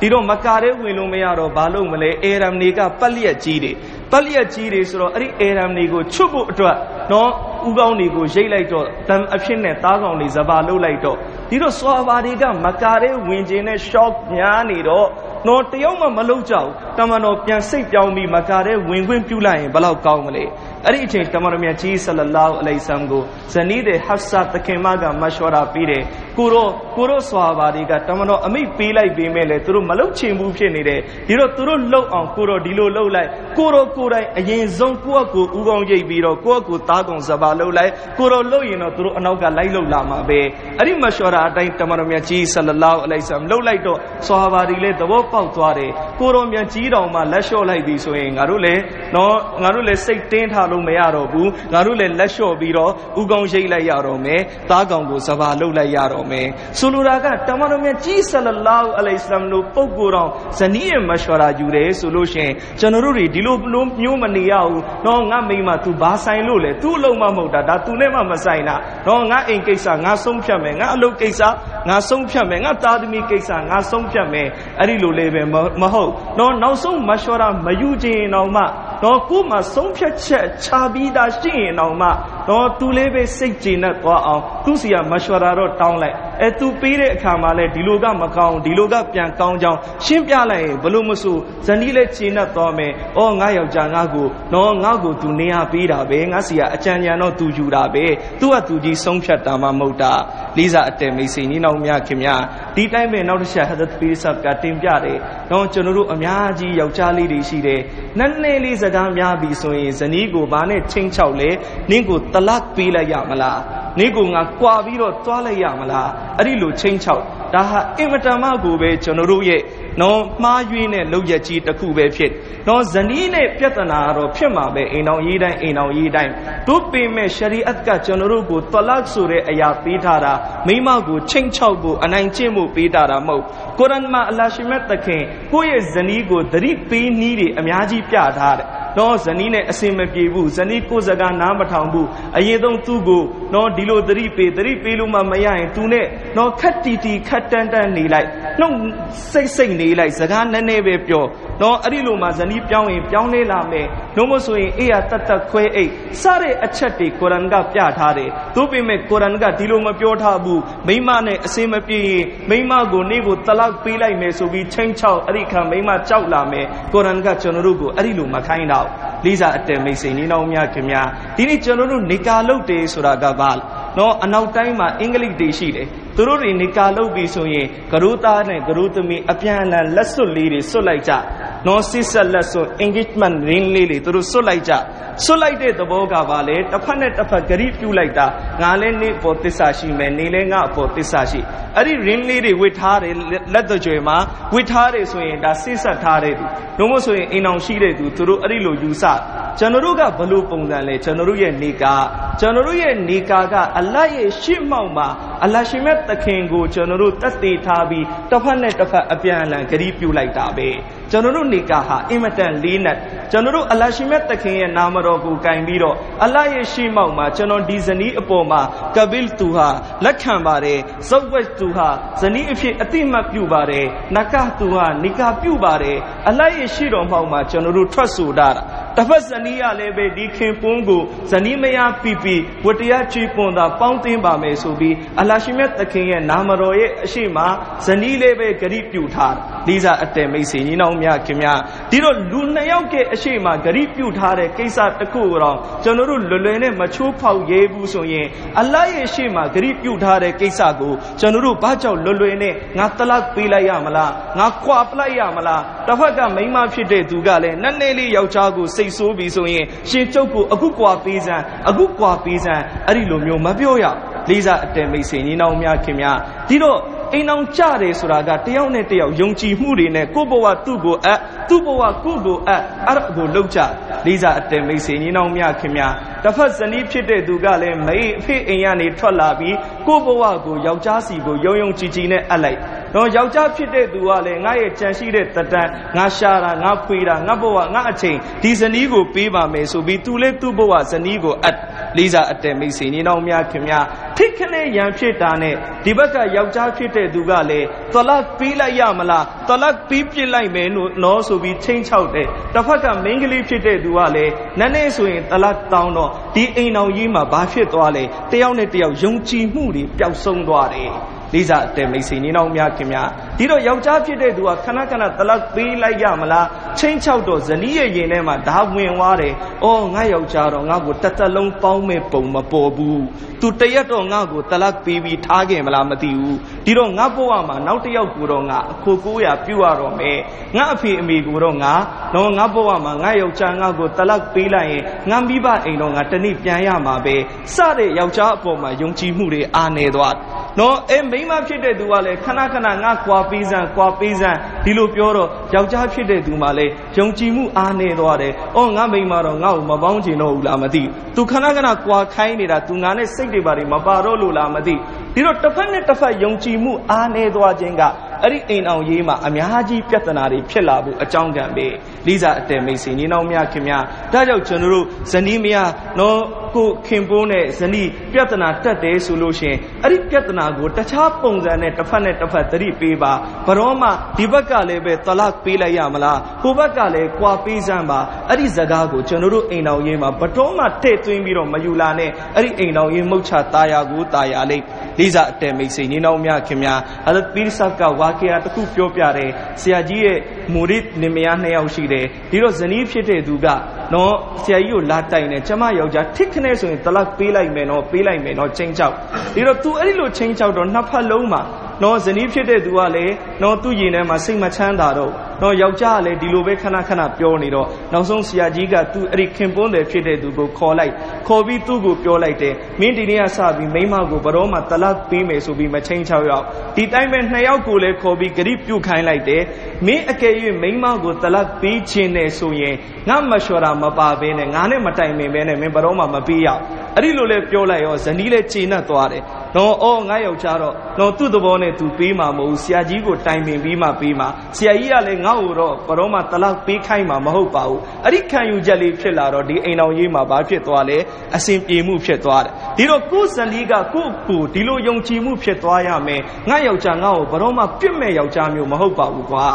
ဒီတော့မကာရဲဝင်လို့မရတော့ဘာလို့မလဲအေရမ်တွေကပတ်လျက်ကြီးတွေပတ်လျက်ကြီးတွေဆိုတော့အဲ့ဒီအေရမ်တွေကိုချွတ်ဖို့အတွက်နော်ဥကောင်းတွေကိုရိတ်လိုက်တော့တမ်အဖြစ်နဲ့သားကောင်တွေဇဘာလုတ်လိုက်တော့ဒီတော့ဆွာဘာတွေကမကာရဲဝင်ခြင်းနဲ့ shock များနေတော့ နော်တယောက်မှမလုံးကြဘူးတမန်တော်ပြန်စိတ်ပြောင်းပြီးမကာတဲ့ဝင်ခွင့်ပြုလိုက်ရင်ဘယ်လောက်ကောင်းမလဲ အဲ့ဒီအချိန်တမန်တော်မြတ်ကြီးဆလလောအလိဆမ်ကိုဇနီးတဲ့ဟဖ်ဆာတခင်မကမရှောရာပေးတယ်ကိုရောကိုရောဆွာဘာတွေကတမန်တော်အမိတ်ပေးလိုက်ပေးမဲ့လေသူတို့မလုံချင်ဘူးဖြစ်နေတယ်ဒီတော့သူတို့လှုပ်အောင်ကိုရောဒီလိုလှုပ်လိုက်ကိုရောကိုယ်တိုင်အရင်ဆုံးကိုယ့်အကူဥကောင်းရိပ်ပြီးတော့ကိုယ့်အကူသားကောင်ဇဘာလှုပ်လိုက်ကိုရောလှုပ်ရင်တော့သူတို့အနောက်ကလိုက်လှုပ်လာမှာပဲအဲ့ဒီမရှောရာအတိုင်းတမန်တော်မြတ်ကြီးဆလလောအလိဆမ်လှုပ်လိုက်တော့ဆွာဘာတွေလည်းသဘောပေါက်သွားတယ်ကိုရောမြတ်ကြီးတော်မှာလက်လျှော့လိုက်ပြီဆိုရင်ငါတို့လည်းနော်ငါတို့လည်းစိတ်တင်းထားလိမရတော့ဘူးငါတို့လည်းလက်လျှော့ပြီးတော့ဥကောင်းရိတ်လိုက်ရတော့မယ်သားကောင်ကိုစဘာလုပ်လိုက်ရတော့မယ်ဆိုလိုတာကတမန်တော်မြတ်ကြီးဆလလောအလိုင်စလမ်တို့ပုဂ္ဂိုလ်တော်ဇနီးရဲ့မရှဝရာယူတယ်ဆိုလို့ရှိရင်ကျွန်တော်တို့တွေဒီလိုမျိုးမနေရဘူးနော်ငါမိမ तू ဘာဆိုင်လို့လဲ तू အလုံးမမဟုတ်တာဒါ तू နဲ့မှမဆိုင်တာနော်ငါအိမ်ကိစ္စငါဆုံးဖြတ်မယ်ငါအလုပ်ကိစ္စငါဆုံးဖြတ်မယ်ငါသားသမီးကိစ္စငါဆုံးဖြတ်မယ်အဲ့ဒီလိုလေးပဲမဟုတ်နော်နောက်ဆုံးမရှောရာမယူခြင်းတော့မှ တော့ကိုယ်မှာဆုံးဖြတ်ချက်ချပြီးသားရှိရင်တော့မှတော့သူလေးပဲစိတ်ကြည်နဲ့သွားအောင်သူ့စီကမရှောရာတော့တောင်းလိုက်အဲသူပေးတဲ့အခါမှာလဲဒီလိုကမကောင်းဒီလိုကပြန်ကောင်းကြောင်းရှင်းပြလိုက်ရင်ဘလို့မဆိုဇနီးလဲကြည်နဲ့သွားမယ်။အော်ငါယောက်ျားငါကိုနော်ငါကိုသူနေရပေးတာပဲငါစီကအကြံဉာဏ်တော့သူယူတာပဲသူကသူကြီးဆုံးဖြတ်တာမှမဟုတ်တာလေးစားအတဲမိတ်ဆွေညီနောင်များခင်ဗျာဒီတိုင်းပဲနောက်တစ်ချက်ဟဒတ်ပီဆပ်ကတင်ပြတယ်။တော့ကျွန်တော်တို့အများကြီးယောက်ျားလေးတွေရှိတယ်။နည်းနည်းလေးစကားများပြီဆိုရင်ဇနီးကိုဘာနဲ့ချင်းချောက်လဲနင်းကိုတလတ်ပေးလိုက်ရမလား။နင်းကိုငါကွာပြီးတော့တွားလိုက်ရမလား။အဲ့ဒီလိုချင်းချောက်ဒါဟာအင်မတန်မှကိုပဲကျွန်တော်တို့ရဲ့နော်မှားယွင်းတဲ့လောက်ရကြီးတစ်ခုပဲဖြစ်နော်ဇနီးနဲ့ပြဿနာတော့ဖြစ်မှာပဲအိမ်တော်ရေးတိုင်းအိမ်တော်ရေးတိုင်းတို့ပေမဲ့ရှရီအတ်ကကျွန်တော်တို့ကိုတလတ်ဆိုတဲ့အရာပေးထားတာမိမကိုချိန်ချောက်ဖို့အနိုင်ကျင့်ဖို့ပေးထားတာမဟုတ်ကုရ်အန်မှာအလ္လာဟ်ရှိမတ်သခင်ကိုယ့်ရဲ့ဇနီးကိုသတိပေးနည်းတွေအများကြီးပြထားတယ် တော့ဇနီးနဲ့အစင်မပြေဘူးဇနီးကိုယ်စကားနားမထောင်ဘူးအရင်ဆုံးသူ့ကိုတော့ဒီလိုသတိပေးသတိပေးလို့မှမရရင်သူနဲ့တော့ခက်တီတီခက်တန်းတန်းနေလိုက်နှုတ်စိတ်စိတ်နေလိုက်စကားနည်းနည်းပဲပြောတော့အဲ့ဒီလိုမှဇနီးပြောင်းရင်ပြောင်းလဲလာမယ်နှုတ်မဆိုရင်အေးရတတ်တတ်ခွဲအိတ်စတဲ့အချက်တွေကုရ်အန်ကပြထားတယ်သို့ပေမဲ့ကုရ်အန်ကဒီလိုမပြောထားဘူးမိမနဲ့အစင်မပြေရင်မိမကိုနေကိုတလောက်ပေးလိုက်မယ်ဆိုပြီးချင်းချောက်အဲ့ဒီခံမိမကြောက်လာမယ်ကုရ်အန်ကကျွန်တော်တို့ကိုအဲ့ဒီလိုမခိုင်းတော့လေးစားအတဲမိတ်ဆွေနေတော်များခင်များဒီနေ့ကျွန်တော်တို့နေကာလုတ်တယ်ဆိုတာကဘာနော်အနောက်တိုင်းမှာအင်္ဂလိပ်တွေရှိတယ်သူတို့တွေနေကာလုတ်ပြီဆိုရင်ဂရုသားနဲ့ဂရုသမီးအပြန်အလှန်လက်စွပ်လေးတွေစွတ်လိုက်ကြ နော်စစ်ဆက်လက်စွပ် engagement ring လေးတွေသူတို့စွတ်လိုက်ကြစွတ်လိုက်တဲ့သဘောကဘာလဲတစ်ဖက်နဲ့တစ်ဖက်ဂရိပြုလိုက်တာငါလည်းနေပေါ်သစ္စာရှိမယ်နေလည်းငါအပေါ်သစ္စာရှိအဲ့ဒီ ring လေးတွေဝစ်ထားတယ်လက်သွကြွယ်မှာဝစ်ထားတယ်ဆိုရင်ဒါစစ်ဆက်ထားတဲ့သူတို့မို့ဆိုရင်အိမ်အောင်ရှိတဲ့သူသူတို့အဲ့ဒီလိုယူဆကျွန်တော်တို့ကဘလို့ပုံစံလဲကျွန်တော်တို့ရဲ့နေကာကျွန်တော်တို့ရဲ့နေကာကအလတ်ရဲ့ရှစ်မောက်မှာအလရှိမဲ့သခင်ကိုကျွန်တော်တို့တတ်သေးထားပြီးတစ်ဖက်နဲ့တစ်ဖက်အပြန်အလှန်ဂရီးပြုလိုက်တာပဲ ကျွန်တော်တို့နေကာဟာအင်မတန်လေးနက်ကျွန်တော်တို့အလရှိမဲ့သခင်ရဲ့နာမတော်ကိုကင်ပြီးတော့အလရဲ့ရှေ့မောက်မှာကျွန်တော်ဒီဇနီးအပေါ်မှာကဘိလ်သူဟာလက်ခံပါတယ်ဇုတ်ဝက်သူဟာဇနီးအဖြစ်အတိမတ်ပြုပါတယ်နကသူဟာနိကာပြုပါတယ်အလရဲ့ရှေ့တော်မောက်မှာကျွန်တော်တို့ထွက်ဆိုတာ တစ်ဖက်ဇနီးရလည်းပဲဒီခင်ပွန်းကိုဇနီးမယားပီပီဝတ္တရားချီပွန်သာပေါင်းတင်ပါမယ်ဆိုပြီးအလရှိမြတ်သခင်ရဲ့နာမတော်ရဲ့အရှိမဇနီးလေးပဲဂရိပြုထားလိစာအတဲမိတ်ဆွေညီနောင်များခင်များဒီတော့လူနှစ်ယောက်ရဲ့အရှိမဂရိပြုထားတဲ့ကိစ္စတစ်ခုတော့ကျွန်တော်တို့လွယ်လွယ်နဲ့မချိုးဖောက်ရဲဘူးဆိုရင်အလရဲ့ရှိမဂရိပြုထားတဲ့ကိစ္စကိုကျွန်တော်တို့ဘာကြောင့်လွယ်လွယ်နဲ့ငါတလတ်ပေးလိုက်ရမလားငါခွာပလိုက်ရမလား တစ်ဖက်ကမိန်းမဖြစ်တဲ့သူကလည်းနည်းနည်းလေးယောက်ျားကိုစိတ်ဆိုးပြီဆိုရင်ရှင်ကျုပ်ကိုအခုကွာပေးစမ်းအခုကွာပေးစမ်းအဲ့ဒီလိုမျိုးမပြောရလေးစားအတဲမိတ်ဆွေညီနောင်များခင်များဒီတော့အိမ်အောင်ကြတယ်ဆိုတာကတယောက်နဲ့တယောက်ယုံကြည်မှုတွေနဲ့ကိုယ့်ဘဝသူ့ကိုအပ်သူ့ဘဝကိုယ့်ကိုအပ်အဲ့ဒါကိုလောက်ကြလေးစားအတဲမိတ်ဆွေညီနောင်များခင်များ တစ်ဖက်ဇနီးဖြစ်တဲ့သူကလည်းမိအဖေအိမ်ကနေထွက်လာပြီးကိုယ့်ဘဝကိုယောက်ျားစီကိုယုံယုံကြည်ကြည်နဲ့အပ်လိုက်တော့ယောက်ျားဖြစ်တဲ့သူကလည်းငါရဲ့ကြံရှိတဲ့တတန်ငါရှာတာငါဖွေတာငါဘဝငါအချိန်ဒီဇနီးကိုပေးပါမယ်ဆိုပြီးသူလည်းသူ့ဘဝဇနီးကိုအပ်လေးစားအတဲမိတ်ဆွေညီနောင်များခင်များထိခနဲ့ရန်ဖြစ်တာနဲ့ဒီဘက်ကယောက်ျားဖြစ်တဲ့သူကလည်းတလတ်ပေးလိုက်ရမလားတလတ်ပေးပြစ်လိုက်မယ်လို့နော်ဆိုပြီးချင်းချောက်တယ်တစ်ဖက်ကမိန်းကလေးဖြစ်တဲ့သူကလည်းနည်းနည်းဆိုရင်တလတ်တောင်းတော့ဒီအိမ်တော်ကြီးမှာဘာဖြစ်သွားလဲတယောက်နဲ့တယောက်ယုံကြည်မှုတွေပျောက်ဆုံးသွားတယ် လေးစားအတဲမိတ်ဆွေနေတော်များခင်များဒီတော့ယောက်ျားဖြစ်တဲ့သူကခဏခဏတလတ်ပေးလိုက်ရမလားချင်းချောက်တော့ဇနီးရဲ့ရင်ထဲမှာဓာဝင်သွားတယ်။အော်ငါယောက်ျားတော့ငါ့ကိုတသက်လုံးပေါင်းမဲ့ပုံမပေါ်ဘူး။ तू တရက်တော့ငါ့ကိုတလတ်ပေးပြီးထားခဲ့မလားမသိဘူး။ဒီတော့ငါဘဝမှာနောက်တစ်ယောက်ကိုတော့ငါအခိုကိုရပြုရတော့မယ်။ငါအဖေအမေကိုတော့ငါတော့ငါဘဝမှာငါယောက်ျားငါ့ကိုတလတ်ပေးလိုက်ရင်ငါမိဘအိမ်တော့ငါတနေ့ပြန်ရမှာပဲ။စတဲ့ယောက်ျားအပေါ်မှာယုံကြည်မှုတွေအားနေသွား။ နော်အဲမိန်းမဖြစ်တဲ့သူကလည်းခဏခဏငါကွာပေးစမ်းကွာပေးစမ်းဒီလိုပြောတော့ယောက်ျားဖြစ်တဲ့သူမှလည်းယုံကြည်မှုအားနေသွားတယ်။အော်ငါမိန်းမတော့ငါ့ကိုမပေါင်းချင်တော့ဘူးလားမသိဘူး။ तू ခဏခဏကွာခိုင်းနေတာ तू ငါနဲ့စိတ်တွေပါတွေမပါတော့လို့လားမသိ။ဒီတော့တစ်ဖက်နဲ့တစ်ဖက်ယုံကြည်မှုအားနေသွားခြင်းက အဲ့ဒီအိမ်အောင်ရေးမှာအများကြီးပြဿနာတွေဖြစ်လာဖို့အကြောင်းကံပဲလိစာအတဲမိတ်ဆွေညီနောင်များခင်များဒါကြောင့်ကျွန်တော်တို့ဇနီးမယားနော်ကိုခင်ပိုးနဲ့ဇနီးပြဿနာတက်တယ်ဆိုလို့ရှိရင်အဲ့ဒီပြဿနာကိုတခြားပုံစံနဲ့တစ်ဖက်နဲ့တစ်ဖက်သတိပေးပါဘရောမှဒီဘက်ကလည်းပဲတလတ်ပေးလိုက်ရမလားဟိုဘက်ကလည်းကွာပေးစမ်းပါအဲ့ဒီဇကားကိုကျွန်တော်တို့အိမ်တော်ရေးမှာဘတော်မှထည့်သွင်းပြီးတော့မယူလာနဲ့အဲ့ဒီအိမ်တော်ရေးမုတ်ချတာယာကိုတာယာလိမ့်လိစာအတဲမိတ်ဆွေညီနောင်များခင်များဟဇရတ်ပီရ်ဆပ်ကဝါကီယာတစ်ခုပြောပြတယ်ဆရာကြီးရဲ့မူရစ်နေမယားနှစ်ယောက်ရှိတယ်ဒီတော့ဇနီးဖြစ်တဲ့သူကနော်ဆရာကြီးကိုလာတိုင်တယ်ကျမယောက်ျားထိခနဲ့ဆိုရင်တလတ်ပေးလိုက်မယ်နော်ပေးလိုက်မယ်နော်ချင်းချောက်ဒီတော့ तू အဲ့ဒီလိုချင်းချောက်တော့နှစ်ဖက်လုံးမှာနော်ဇနီးဖြစ်တဲ့သူကလည်းနော်သူ့ရင်ထဲမှာစိတ်မချမ်းသာတော့ နော်ယောက်ျားကလည်းဒီလိုပဲခဏခဏပြောနေတော့နောက်ဆုံးဆရာကြီးကသူ့အဲ့ဒီခင်ပွန်းတယ်ဖြစ်တဲ့သူကိုခေါ်လိုက်ခေါ်ပြီးသူ့ကိုပြောလိုက်တယ်မင်းဒီနေ့ကစပြီးမိမကိုဘရောမှာတလတ်ပေးမယ်ဆိုပြီးမချင်းချောက်ရောက်ဒီတိုင်းပဲနှစ်ယောက်ကိုလည်းခေါ်ပြီးဂရိပြုတ်ခိုင်းလိုက်တယ်မင်းအကယ်၍မိမကိုတလတ်ပေးခြင်းနဲ့ဆိုရင်ငါမလျှော်တာမပါဘဲနဲ့ငါနဲ့မတိုင်ပင်ဘဲနဲ့မင်းဘရောမှာမပေးရအဲ့ဒီလိုလဲပြောလိုက်ရောဇနီးလဲခြေနဲ့သွားတယ်နော်အော်ငါယောက်ျားတော့နော်သူ့သဘောနဲ့သူပေးမှာမဟုတ်ဘူးဆရာကြီးကိုတိုင်ပင်ပြီးမှပေးမှာဆရာကြီးကလည်းငါ့ကိုတော့ဘရောမှာတလောက်ပေးခိုင်းမှာမဟုတ်ပါဘူးအဲ့ဒီခံယူချက်လေးဖြစ်လာတော့ဒီအိမ်တော်ရေးမှာဘာဖြစ်သွားလဲအစဉ်ပြေမှုဖြစ်သွားတယ်ဒီတော့ကိုယ်ဇနီးကကိုယ့်ကိုဒီလိုယုံကြည်မှုဖြစ်သွားရမယ်ငါယောက်ျားငါ့ကိုဘရောမှာပြစ်မဲ့ယောက်ျားမျိုးမဟုတ်ပါဘူးကွာ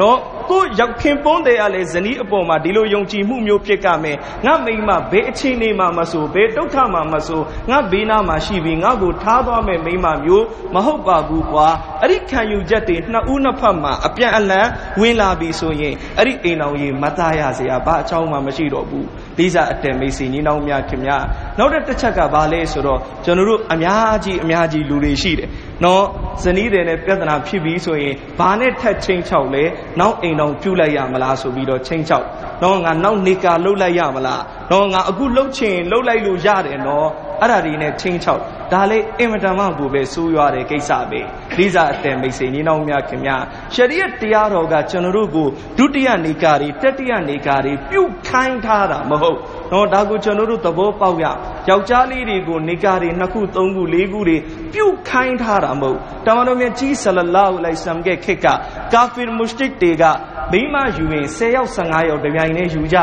နော် ကိုရောက်ခင်ပွန်းတဲ့ကလည်းဇနီးအပေါ်မှာဒီလိုယုံကြည်မှုမျိုးဖြစ်ကမယ်ငါမိမဘယ်အချိန်နေမှမဆိုဘယ်ဒုက္ခမှမဆိုငါဘေးနားမှာရှိပြီးငါကိုထားသွားမယ်မိမမျိုးမဟုတ်ပါဘူးကွာအဲ့ဒီခံယူချက်တွေနှစ်ဦးနှစ်ဖက်မှာအပြန်အလှန်ဝင်လာပြီဆိုရင်အဲ့ဒီအိမ်တော်ကြီးမသားရစရာဘာအကြောင်းမှမရှိတော့ဘူးလိစာအတန်မိတ်ဆွေညီနောင်များခင်များနောက်တစ်ချက်ကဘာလဲဆိုတော့ကျွန်တော်တို့အများကြီးအများကြီးလူတွေရှိတယ်နော်ဇနီးတွေနဲ့ပြဿနာဖြစ်ပြီးဆိုရင်ဘာနဲ့ထက်ချင်းချောက်လဲနောက်အိမ်တော်ပြုတ်လိုက်ရမလားဆိုပြီးတော့ချင်းချောက်နော်ငါနောက်နေကာလှုပ်လိုက်ရမလားနော်ငါအခုလှုပ်ချင်လှုပ်လိုက်လို့ရတယ်နော်အဲ့ဒါဒီနဲ့ချင်းချောက်ဒါလေးအင်မတန်မှကိုပဲဆိုးရွားတဲ့ကိစ္စပဲလိစာအတန်မိတ်ဆွေညီနောင်များခင်များရှရီယတ်တရားတော်ကကျွန်တော်တို့ကိုဒုတိယနေကာတွေတတိယနေကာတွေပြုတ်ခိုင်းထားတာမဟုတ်နော်ဒါကိုကျွန်တော်တို့သဘောပေါက်ရယောက်ျားလေးတွေကိုနေကာတွေနှစ်ခုသုံးခုလေးခုတွေပြုတ်ခိုင်းထားတာမဟုတ်တမန်တော်မြတ်ကြီးဆလလာဟူလိုက်ဆမ်ကခေတ်ကကာဖီမုရှ်တစ်တွေက မိမယူရင်10ယောက်15ယောက်တပြိုင်တည်းယူကြ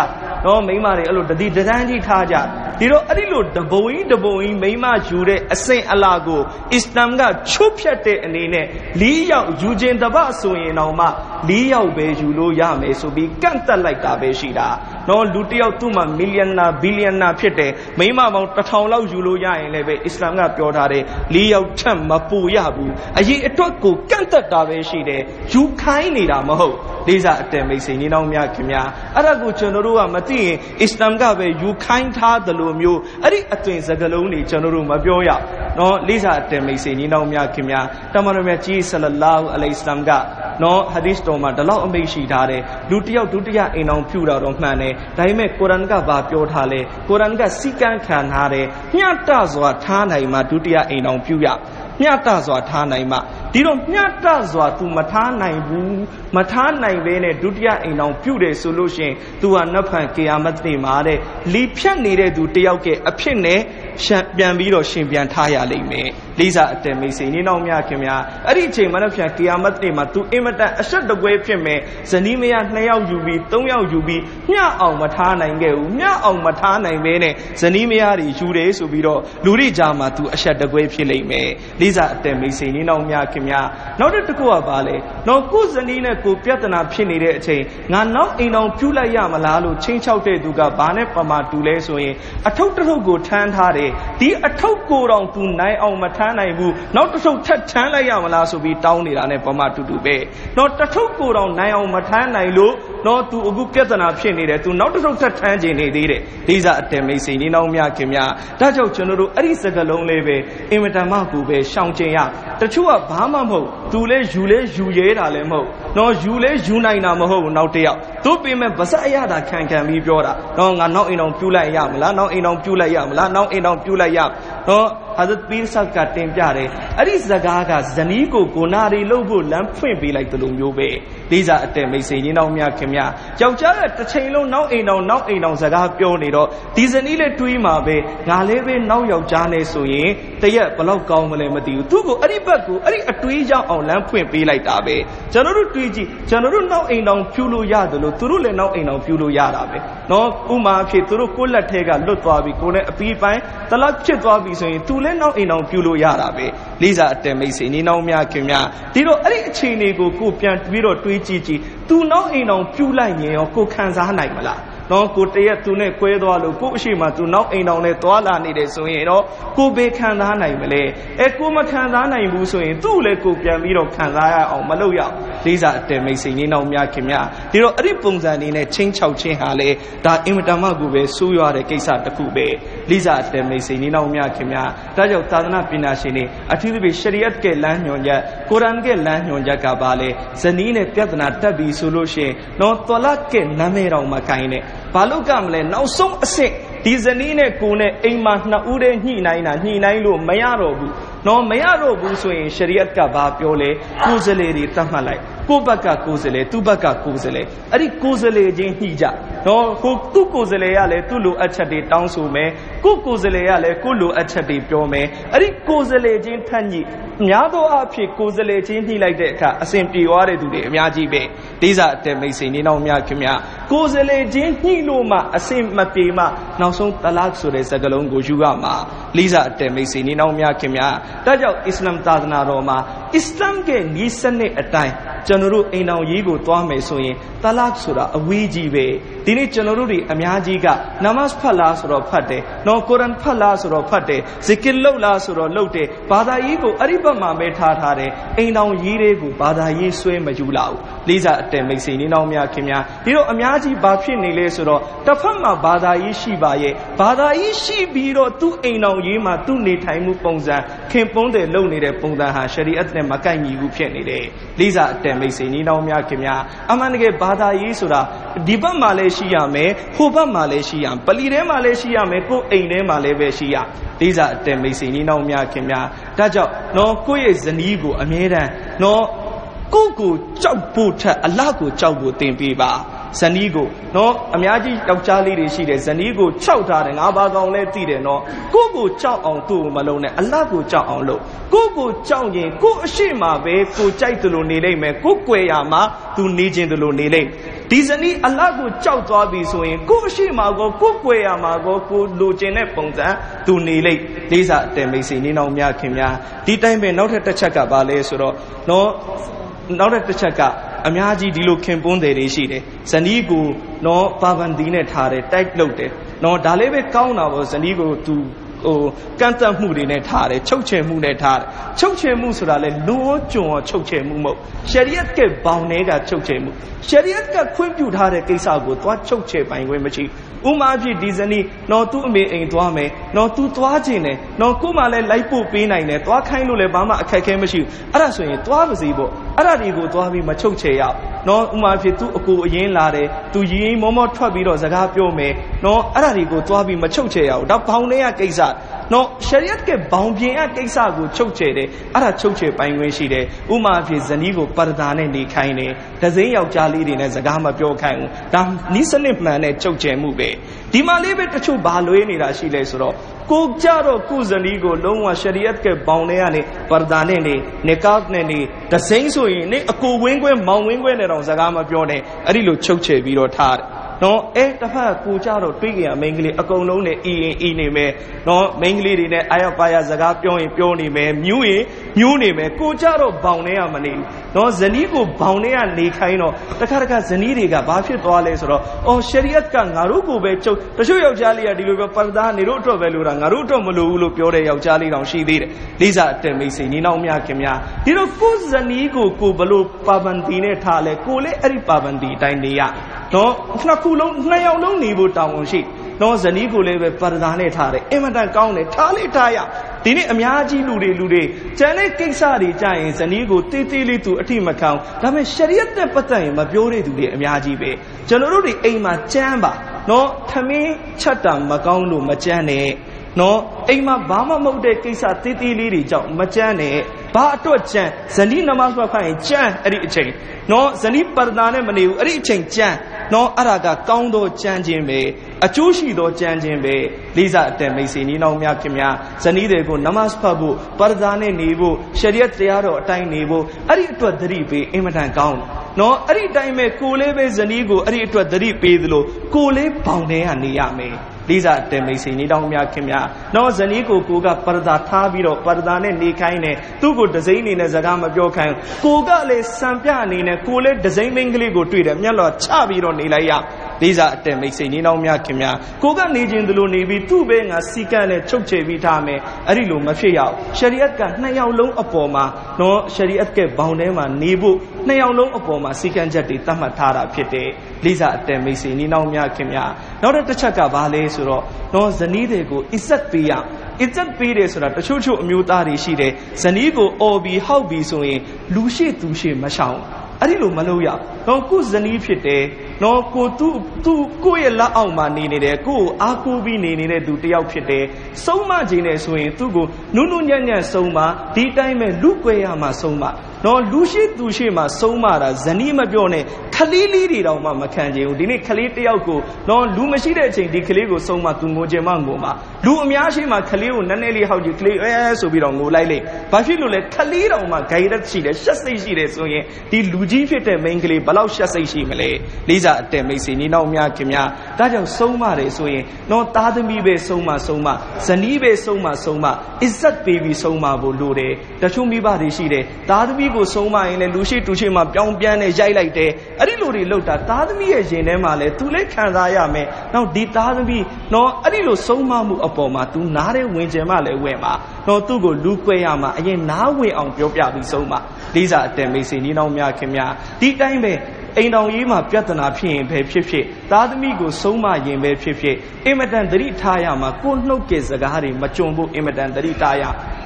တော့မိမတွေအဲ့လိုတတိတန်းကြီးထားကြဒီတော့အဲ့ဒီလိုတဘုံကြီးတဘုံကြီးမိမယူတဲ့အစင်အလာကိုအစ္စလာမ်ကချုပ်ဖြတ်တဲ့အနေနဲ့၄ယောက်ယူခြင်းတပတ်ဆိုရင်တော့မှ၄ယောက်ပဲယူလို့ရမယ်ဆိုပြီးကန့်တက်လိုက်တာပဲရှိတာနော်လူတယောက်သူ့မှာမီလီယံနာဘီလီယံနာဖြစ်တယ်မိမပေါင်းတစ်ထောင်လောက်ယူလို့ရရင်လည်းပဲအစ္စလာမ်ကပြောထားတယ်၄ယောက်ထက်မပူရဘူးအရေးအတွက်ကိုကန့်တက်တာပဲရှိတယ်ယူခိုင်းနေတာမဟုတ်လေးစားအတဲမိတ်ဆွေညီနောင်များခင်များအဲ့ဒါကိုကျွန်တော်တို့ကမသိရင်အစ္စလာမ်ကပဲယူခိုင်းထားသလိုမျိုးအဲ့ဒီအသွင်စကားလုံးတွေကျွန်တော်တို့မပြောရနော်လေးစားအတဲမိတ်ဆွေညီနောင်များခင်များတမန်တော်မြတ်ကြီးဆလလာဟူအလိုင်စလမ်ကနော်ဟာဒီစ်တော်မှာဒီလောက်အမိတ်ရှိထားတယ်လူတယောက်ဒုတိယအိမ်အောင်ဖြူတာတော့မှန်တယ်ဒါပေမဲ့ကုရ်အာန်ကဘာပြောထားလဲကုရ်အာန်ကစီကံခံထားတယ်ညှတစွာထားနိုင်မှဒုတိယအိမ်အောင်ဖြူရမျှတစွာထားနိုင်မှ ဒီတော့မျှတစွာ तू မထားနိုင်ဘူးမထားနိုင်ဘဲနဲ့ဒုတိယအိမ်တော်ပြုတယ်ဆိုလို့ရှိရင် तू ဟာနတ်ဖန်ကေယာမတ်နေမှာတဲ့လီဖြတ်နေတဲ့သူတယောက်ကအဖြစ်နဲ့ပြန်ပြီးတော့ရှင်ပြန်ထားရလိမ့်မယ်လေးစားအတဲမိတ်ဆွေနေနောက်များခင်ဗျာအဲ့ဒီအချိန်မှာလည်းပြန်ကေယာမတ်နေမှာ तू အင်မတန်အဆက်တကွဲဖြစ်မယ်ဇနီးမယား2ယောက်ယူပြီး3ယောက်ယူပြီးမျှအောင်မထားနိုင်ခဲ့ဘူးမျှအောင်မထားနိုင်ဘဲနဲ့ဇနီးမယားတွေယူတယ်ဆိုပြီးတော့လူတွေကြားမှာ तू အဆက်တကွဲဖြစ်လိမ့်မယ်လေးစားအတဲမိတ်ဆွေနေနောက်များခင် ခင်ဗျာနောက်တစ်ခုကပါလေနော်ကိုဇနီးနဲ့ကိုပြဿနာဖြစ်နေတဲ့အချိန်ငါနောက်အိမ်အောင်ပြုတ်လိုက်ရမလားလို့ချင်းချောက်တဲ့သူကဘာနဲ့ပမာတူလဲဆိုရင်အထုပ်တစ်ထုပ်ကိုထမ်းထားတယ်ဒီအထုပ်ကိုတောင်သူနိုင်အောင်မထမ်းနိုင်ဘူးနောက်တစ်ထုပ်ထပ်ထမ်းလိုက်ရမလားဆိုပြီးတောင်းနေတာနဲ့ပမာတူတူပဲနော်တစ်ထုပ်ကိုတောင်နိုင်အောင်မထမ်းနိုင်လို့နော်သူအခုပြဿနာဖြစ်နေတယ်သူနောက်တစ်ထုပ်ထပ်ထမ်းခြင်းနေသေးတယ်ဒိစာအတ္တမိတ်စိနေနောက်မြခင်ဗျာဒါကြောင့်ကျွန်တော်တို့အဲ့ဒီစကားလုံးလေးပဲအင်မတန်မှကိုပဲရှောင်ကျင်ရ တချို့ကဘာမှမဟုတ် तू လဲယူလဲယူရဲတာလည်းမဟုတ်တော့ယူလဲယူနိုင်တာမဟုတ်ဘူးနောက်တစ်ယောက်သူပြင်မဲ့ဗစက်အရတာခံခံပြီးပြောတာတော့ငါနောက်အိမ်တော်ပြုလိုက်ရမလားနောက်အိမ်တော်ပြုလိုက်ရမလားနောက်အိမ်တော်ပြုလိုက်ရတော့ဟာဇတ်ပီဆတ်ကတင်ပြတယ်အဲ့ဒီဇကားကဇနီးကိုကိုနာရီလှုပ်ဖို့လမ်းဖွင့်ပေးလိုက်တယ်လို့မျိုးပဲလေးစားအတဲမိတ်ဆွေကြီးနောက်များခင်များယောက်ျားကတစ်ချိန်လုံးနောက်အိမ်တော်နောက်အိမ်တော်ဇကားပြောနေတော့ဒီဇနီးလေးတွေးမှာပဲငါလေးပဲနောက်ယောက်ျားနဲ့ဆိုရင်တရက်ဘလောက်ကောင်းမလဲမသိဘူးသူ့ကိုအဲ့ဒီဘက်ကိုအဲ့ဒီအတွေးရောက်အောင်လမ်းဖွင့်ပေးလိုက်တာပဲကျွန်တော်တို့တွေးကြည့်ကျွန်တော်တို့နောက်အိမ်တော်ဖြူလို့ရတယ်လို့သူတို့လည်းနောက်အိမ်တော်ဖြူလို့ရတာပဲနော်ဥမာအဖြစ်သူတို့ကိုယ့်လက်ထဲကလွတ်သွားပြီကိုယ်နဲ့အပီးပိုင်းတလောက်ဖြစ်သွားပြီဆိုရင်သူလည်းနောက်အိမ်တော်ပြုလို့ရတာပဲလေးစားအတဲမိတ်ဆွေနေနောက်များခင်များဒီတော့အဲ့ဒီအခြေအနေကိုကိုပြန်ပြီးတော့တွေးကြည့်ကြည့်သူနောက်အိမ်တော်ပြုလိုက်ရင်ရောကိုခံစားနိုင်မလား နော်ကိုတရက်သူနဲ့ကွဲသွားလို့ကိုအရှိမသူနောက်အိမ်တော်နဲ့သွားလာနေတယ်ဆိုရင်တော့ကိုဘေခံစားနိုင်မလဲအဲကိုမခံစားနိုင်ဘူးဆိုရင်သူ့လည်းကိုပြန်ပြီးတော့ခံစားရအောင်မလုပ်ရအောင်လေးစားအတဲမိတ်ဆွေနေနောက်များခင်များဒီတော့အဲ့ဒီပုံစံလေးနဲ့ချင်းချောက်ချင်းဟာလေဒါအင်မတန်မှကိုပဲဆိုးရွားတဲ့ကိစ္စတစ်ခုပဲလေးစားအတဲမိတ်ဆွေနေနောက်များခင်များဒါကြောင့်သာသနာပညာရှင်တွေအထူးသဖြင့်ရှရီယတ်ကလမ်းညွှန်ချက်ကုရ်အာန်ကလမ်းညွှန်ချက်ကပါလေဇနီးနဲ့ပြဿနာတက်ပြီးဆိုလို့ရှိရင်တော့တလတ်ကနာမည်တော်မကိုင်းနဲ့ဘာလို့ကမလဲနောက်ဆုံးအဆင့်ဒီဇနီးနဲ့ကိုနဲ့အိမ်မှာနှစ်ဦးတည်းညှိနှိုင်းတာညှိနှိုင်းလို့မရတော့ဘူးနော်မရတော့ဘူးဆိုရင်ရှရီယတ်ကဘာပြောလဲကိုယ်စလေတွေတတ်မှတ်လိုက် ကိုယ့်ဘက်ကကိုယ်စလေသူ့ဘက်ကကိုယ်စလေအဲ့ဒီကိုယ်စလေချင်းညှိကြနော်ကိုသူ့ကိုယ်စလေရလဲသူ့လိုအပ်ချက်တွေတောင်းဆိုမယ်ကိုကိုယ်စလေရလဲကိုလိုအပ်ချက်တွေပြောမယ်အဲ့ဒီကိုယ်စလေချင်းထက်ညှိများသောအားဖြင့်ကိုယ်စလေချင်းညှိလိုက်တဲ့အခါအစဉ်ပြေသွားတဲ့သူတွေအများကြီးပဲဒိစာအတဲမိတ်ဆွေနေနောက်များခင်ဗျာကိုယ်စလေချင်းညှိလို့မှအစဉ်မပြေမှနောက်ဆုံးတလတ်ဆိုတဲ့စကားလုံးကိုယူရမှာလိစာအတဲမိတ်ဆွေနေနောက်များခင်ဗျာဒါကြောင့်အစ္စလာမ်သာသနာတော်မှာအစ္စလာမ်ကဤစနစ်အတိုင်းကျွန်တော်တို့အိမ်တော်ကြီးကိုသွားမယ်ဆိုရင်တလတ်ဆိုတာအဝေးကြီးပဲဒီနေ့ကျွန်တော်တို့တွေအများကြီးကနမတ်ဖတ်လားဆိုတော့ဖတ်တယ်နော်ကုရ်အန်ဖတ်လားဆိုတော့ဖတ်တယ်ဇီကင်လုပ်လားဆိုတော့လုပ်တယ်ဘာသာရေးကိုအဲ့ဒီဘက်မှာပဲထားထားတယ်အိမ်တော်ကြီးတွေကိုဘာသာရေးဆွဲမယူလာဘူးလေးစားအတဲမိတ်ဆွေနေတော်များခင်များဒီတော့အများကြီးဘာဖြစ်နေလဲဆိုတော့တစ်ဖက်မှာဘာသာရေးရှိပါရဲ့ဘာသာရေးရှိပြီးတော့သူ့အိမ်တော်ကြီးမှာသူ့နေထိုင်မှုပုံစံခင်ပွန်းတယ်လုပ်နေတဲ့ပုံစံဟာရှရီအတ်နဲ့မကိုက်ညီဘူးဖြစ်နေတယ်လေးစားအတဲမိတ်ဆွေနေတော်များခင်များအမှန်တကယ်ဘာသာရေးဆိုတာဒီဘက်မှာလည်းရှိရမယ်ဟိုဘက်မှာလည်းရှိရပလီထဲမှာလည်းရှိရမယ်ကိုယ်အိမ်ထဲမှာလည်းပဲရှိရလေးစားအတဲမိတ်ဆွေနေတော်များခင်များဒါကြောင့်နော်ကိုယ့်ရဲ့ဇနီးကိုအမြဲတမ်းနော်ကိုယ့်ကိုကြောက်ဖို့ထက်အလကိုကြောက်ဖို့သင်ပေးပါ ဇနီးကိုနော်အများကြီးယောက်ျားလေးတွေရှိတယ်ဇနီးကိုခြောက်ထားတယ်ငါဘာကောင်လဲသိတယ်နော်ကိုကိုကြောက်အောင်သူ့ကိုမလုံးနဲ့အလတ်ကိုကြောက်အောင်လုပ်ကိုကိုကြောက်ရင်ကိုအရှိမပဲကိုကြိုက်တယ်လို့နေလိမ့်မယ်ကိုကွယ်ရမှာသူနေခြင်းတယ်လို့နေလိမ့်ဒီဇနီးအလတ်ကိုကြောက်သွားပြီဆိုရင်ကိုအရှိမကောကိုကွယ်ရမှာကောကိုလိုချင်တဲ့ပုံစံသူနေလိမ့်လေးစားအတယ်မိတ်ဆွေနေအောင်များခင်များဒီတိုင်းပဲနောက်ထပ်တစ်ချက်ကပါလဲဆိုတော့နော်နောက်တဲ့တစ်ချက်က အများကြီးဒီလိုခင်ပွန်းတယ်တွေရှိတယ်ဇနီးကိုနော်ပါဗန်ဒီနဲ့ထားတယ်တိုက်လုပ်တယ်နော်ဒါလေးပဲကောင်းတာပေါ့ဇနီးကိုသူ ဟိုကန့်တက်မှုတွေနဲ့ထားတယ်ချုပ်ချယ်မှုနဲ့ထားတယ်ချုပ်ချယ်မှုဆိုတာလေလူဝကျွံအောင်ချုပ်ချယ်မှုမဟုတ်ရှရီယတ်ကဘောင်တွေကချုပ်ချယ်မှုရှရီယတ်ကခွင့်ပြုထားတဲ့ကိစ္စကိုသွားချုပ်ချယ်ပိုင်ခွင့်မရှိဥမာဖြစ်ဒီဇနီးနော်သူ့အမေအိမ်သွားမယ်နော်သူသွားခြင်းတယ်နော်ကို့မှလည်းလိုက်ပို့ပေးနိုင်တယ်သွားခိုင်းလို့လည်းဘာမှအခက်ခဲမရှိဘူးအဲ့ဒါဆိုရင်သွားပါစေပေါ့အဲ့ဒါတွေကိုသွားပြီးမချုပ်ချယ်ရအောင်နော်ဥမာဖြစ်သူ့အကိုအရင်လာတယ်သူရင်းမောမောထွက်ပြီးတော့စကားပြောမယ်နော်အဲ့ဒါတွေကိုသွားပြီးမချုပ်ချယ်ရအောင်ဒါဘောင်တွေကကိစ္စ နော်ရှရီယတ်ကဘောင်ပြင်အကိစ္စကိုချုပ်ချယ်တယ်အဲ့ဒါချုပ်ချယ်ပိုင်ခွင့်ရှိတယ်ဥမာအဖြစ်ဇနီးကိုပရဒါနဲ့နေခိုင်းတယ်ဒဇင်းယောက်ျားလေးတွေနဲ့စကားမပြောခိုင်းဘူးဒါနီးစနစ်မှန်တဲ့ချုပ်ချယ်မှုပဲဒီမှာလေးပဲတချို့ဘာလွေးနေတာရှိလဲဆိုတော့ကိုကြတော့ကုဇနီးကိုလုံးဝရှရီယတ်ကဘောင်တွေကနေပရဒါနဲ့နေနီကာ့နဲ့နေဒဇင်းဆိုရင်နေအကိုဝင်းခွဲမောင်ဝင်းခွဲနဲ့တော့စကားမပြောနဲ့အဲ့ဒီလိုချုပ်ချယ်ပြီးတော့ထားတယ် နော်အဲတစ်ဖက်ကိုကြတော့တွေးကြရမိန်းကလေးအကုန်လုံးနဲ့အီရင်အီနေမယ်နော်မိန်းကလေးတွေနဲ့အာရပါရစကားပြောရင်ပြောနေမယ်မြူးရင်မြူးနေမယ်ကိုကြတော့ဘောင်ထဲကမနေဘူးနော်ဇနီးကိုဘောင်ထဲကနေခိုင်းတော့တခါတခါဇနီးတွေကဘာဖြစ်သွားလဲဆိုတော့အော်ရှရီယတ်ကငါတို့ကိုပဲချုပ်တချို့ယောက်ျားလေးကဒီလိုပဲပရဒါနေတို့အတွက်ပဲလို့တာငါတို့အတွက်မလိုဘူးလို့ပြောတဲ့ယောက်ျားလေးတောင်ရှိသေးတယ်လေးစားအတက်မိတ်ဆွေညီနောင်များခင်များဒီလိုကိုဇနီးကိုကိုဘလို့ပါဗန်တီနဲ့ထားလဲကိုလည်းအဲ့ဒီပါဗန်တီအတိုင်းနေရ နော်နှစ်ခုလုံးနှစ်ယောက်လုံးနေဖို့တောင်းဝန်ရှိနော်ဇနီးကိုလည်းပဲပရဒါနဲ့ထားတယ်အင်မတန်ကောင်းတယ်ထားလိုက်ထားရဒီနေ့အများကြီးလူတွေလူတွေကျန်တဲ့ကိစ္စတွေကြရင်ဇနီးကိုတေးသေးလေးသူအထိမခံဒါပေမဲ့ရှရီယတ်နဲ့ပတ်သက်ရင်မပြောတဲ့သူတွေအများကြီးပဲကျွန်တော်တို့တွေအိမ်မှာကြမ်းပါနော်ထမင်းချက်တာမကောင်းလို့မကြမ်းနဲ့နော်အိမ်မှာဘာမှမဟုတ်တဲ့ကိစ္စသေးသေးလေးတွေကြောင့်မကြမ်းနဲ့ဘာအတွက်ကြမ်းဇနီးနမတ်ဖတ်ခိုင်းကြမ်းအဲ့ဒီအချိန်နော်ဇနီးပရဒါနဲ့မနေဘူးအဲ့ဒီအချိန်ကြမ်း နော်အဲ့ဒါကကောင်းသောကြမ်းခြင်းပဲအကျိုးရှိသောကြမ်းခြင်းပဲလေးစားအတန်မိတ်ဆွေနီးနောင်များခင်များဇနီးတွေကိုနမတ်ဖတ်ဖို့ပရဒါနဲ့နေဖို့ရှရီယတ်တရားတော်အတိုင်းနေဖို့အဲ့ဒီအတွက်သတိပေးအင်မတန်ကောင်းတယ်နော်အဲ့ဒီတိုင်းပဲကိုလေးပဲဇနီးကိုအဲ့ဒီအတွက်သတိပေးသလိုကိုလေးဘောင်ထဲကနေရမယ် လေးစားတဲမိတ်ဆွေနေတောင်းများခင်များတော့ဇနီးကိုကိုကပရဒါထားပြီးတော့ပရဒါနဲ့နေခိုင်းတယ်သူ့ကိုဒစိမ့်နေနဲ့စကားမပြောခိုင်းကိုကလည်းစံပြအနေနဲ့ကိုလည်းဒစိမ့်မင်းကလေးကိုတွေ့တယ်မျက်လောချပြီးတော့နေလိုက်ရလေးစားအတဲမိတ်ဆွေနေတောင်းများခင်များကိုကနေခြင်းသလိုနေပြီးသူ့ပဲငါစီကံနဲ့ချုပ်ချယ်ပြီးထားမယ်အဲ့ဒီလိုမဖြစ်ရအောင်ရှရီယတ်ကနှစ်ယောက်လုံးအပေါ်မှာနော်ရှရီယတ်ကဘောင်ထဲမှာနေဖို့နှစ်ယောက်လုံးအပေါ်မှာစီကံချက်တွေသတ်မှတ်ထားတာဖြစ်တယ်လေးစားအတဲမိတ်ဆွေနေတောင်းများခင်များနောက်တစ်ချက်ကဘာလဲဆိုတော့တော့ဇနီးတွေကိုအစ်ဆက်ပေးရအစ်ဆက်ပေးတယ်ဆိုတာတချို့ချို့အမျိုးသားတွေရှိတယ်ဇနီးကိုအော်ပြီးဟောက်ပြီးဆိုရင်လူရှိသူရှိမရှောင်အဲ့ဒီလိုမလုပ်ရတော့ကိုဇနီးဖြစ်တယ်နော်ကိုသူသူကိုရဲ့လက်အောက်မှာနေနေတယ်ကိုကိုအားကိုးပြီးနေနေတဲ့သူတယောက်ဖြစ်တယ်ဆုံးမခြင်းနဲ့ဆိုရင်သူ့ကိုနုနုညံ့ညံ့ဆုံးမဒီတိုင်းပဲလူကွဲရမှာဆုံးမ နော်လူရှိသူရှိမှာဆုံးမတာဇနီးမပြောနဲ့ခလေးလေးတွေတောင်မှမခံချင်ဘူးဒီနေ့ခလေးတယောက်ကိုနော်လူမရှိတဲ့အချိန်ဒီခလေးကိုဆုံးမသူငိုချင်မှငိုမှာလူအများရှိမှခလေးကိုနည်းနည်းလေးဟောက်ကြည့်ခလေးအဲဆိုပြီးတော့ငိုလိုက်လေဘာဖြစ်လို့လဲခလေးတောင်မှဂိုင်ရက်ရှိတယ်ရှက်စိတ်ရှိတယ်ဆိုရင်ဒီလူကြီးဖြစ်တဲ့မိန်းကလေးဘလောက်ရှက်စိတ်ရှိမလဲလေးစားအတဲမိတ်ဆွေနီးနောက်များခင်များဒါကြောင့်ဆုံးမတယ်ဆိုရင်နော်သားသမီးပဲဆုံးမဆုံးမဇနီးပဲဆုံးမဆုံးမအစ္ဆတ်ပေးပြီးဆုံးမဖို့လိုတယ်တချို့မိဘတွေရှိတယ်သားသမီးကိုဆုံးမရင်လည်းလူရှိတူရှိမှပြောင်းပြန်နဲ့ရိုက်လိုက်တယ်အဲ့ဒီလိုတွေလောက်တာသားသမီးရဲ့ရင်ထဲမှာလည်းသူလည်းခံစားရမယ်နောက်ဒီသားသမီးနော်အဲ့ဒီလိုဆုံးမမှုအပေါ်မှာ तू နားတဲ့ဝင်ကြမှလည်းဝင်မှာနော်သူ့ကိုလူကွဲရမှာအရင်နားဝင်အောင်ပြောပြပြီးဆုံးမှာလေးစားအတန်မိတ်ဆွေနီးနောင်များခင်များဒီတိုင်းပဲအိမ်တော်ရေးမှာပြဿနာဖြစ်ရင်ပဲဖြစ်ဖြစ်သားသမီးကိုဆုံးမရင်ပဲဖြစ်ဖြစ်အင်မတန်သတိထားရမှာကိုနှုတ်ကစကားတွေမကြုံဖို့အင်မတန်သတိထားရ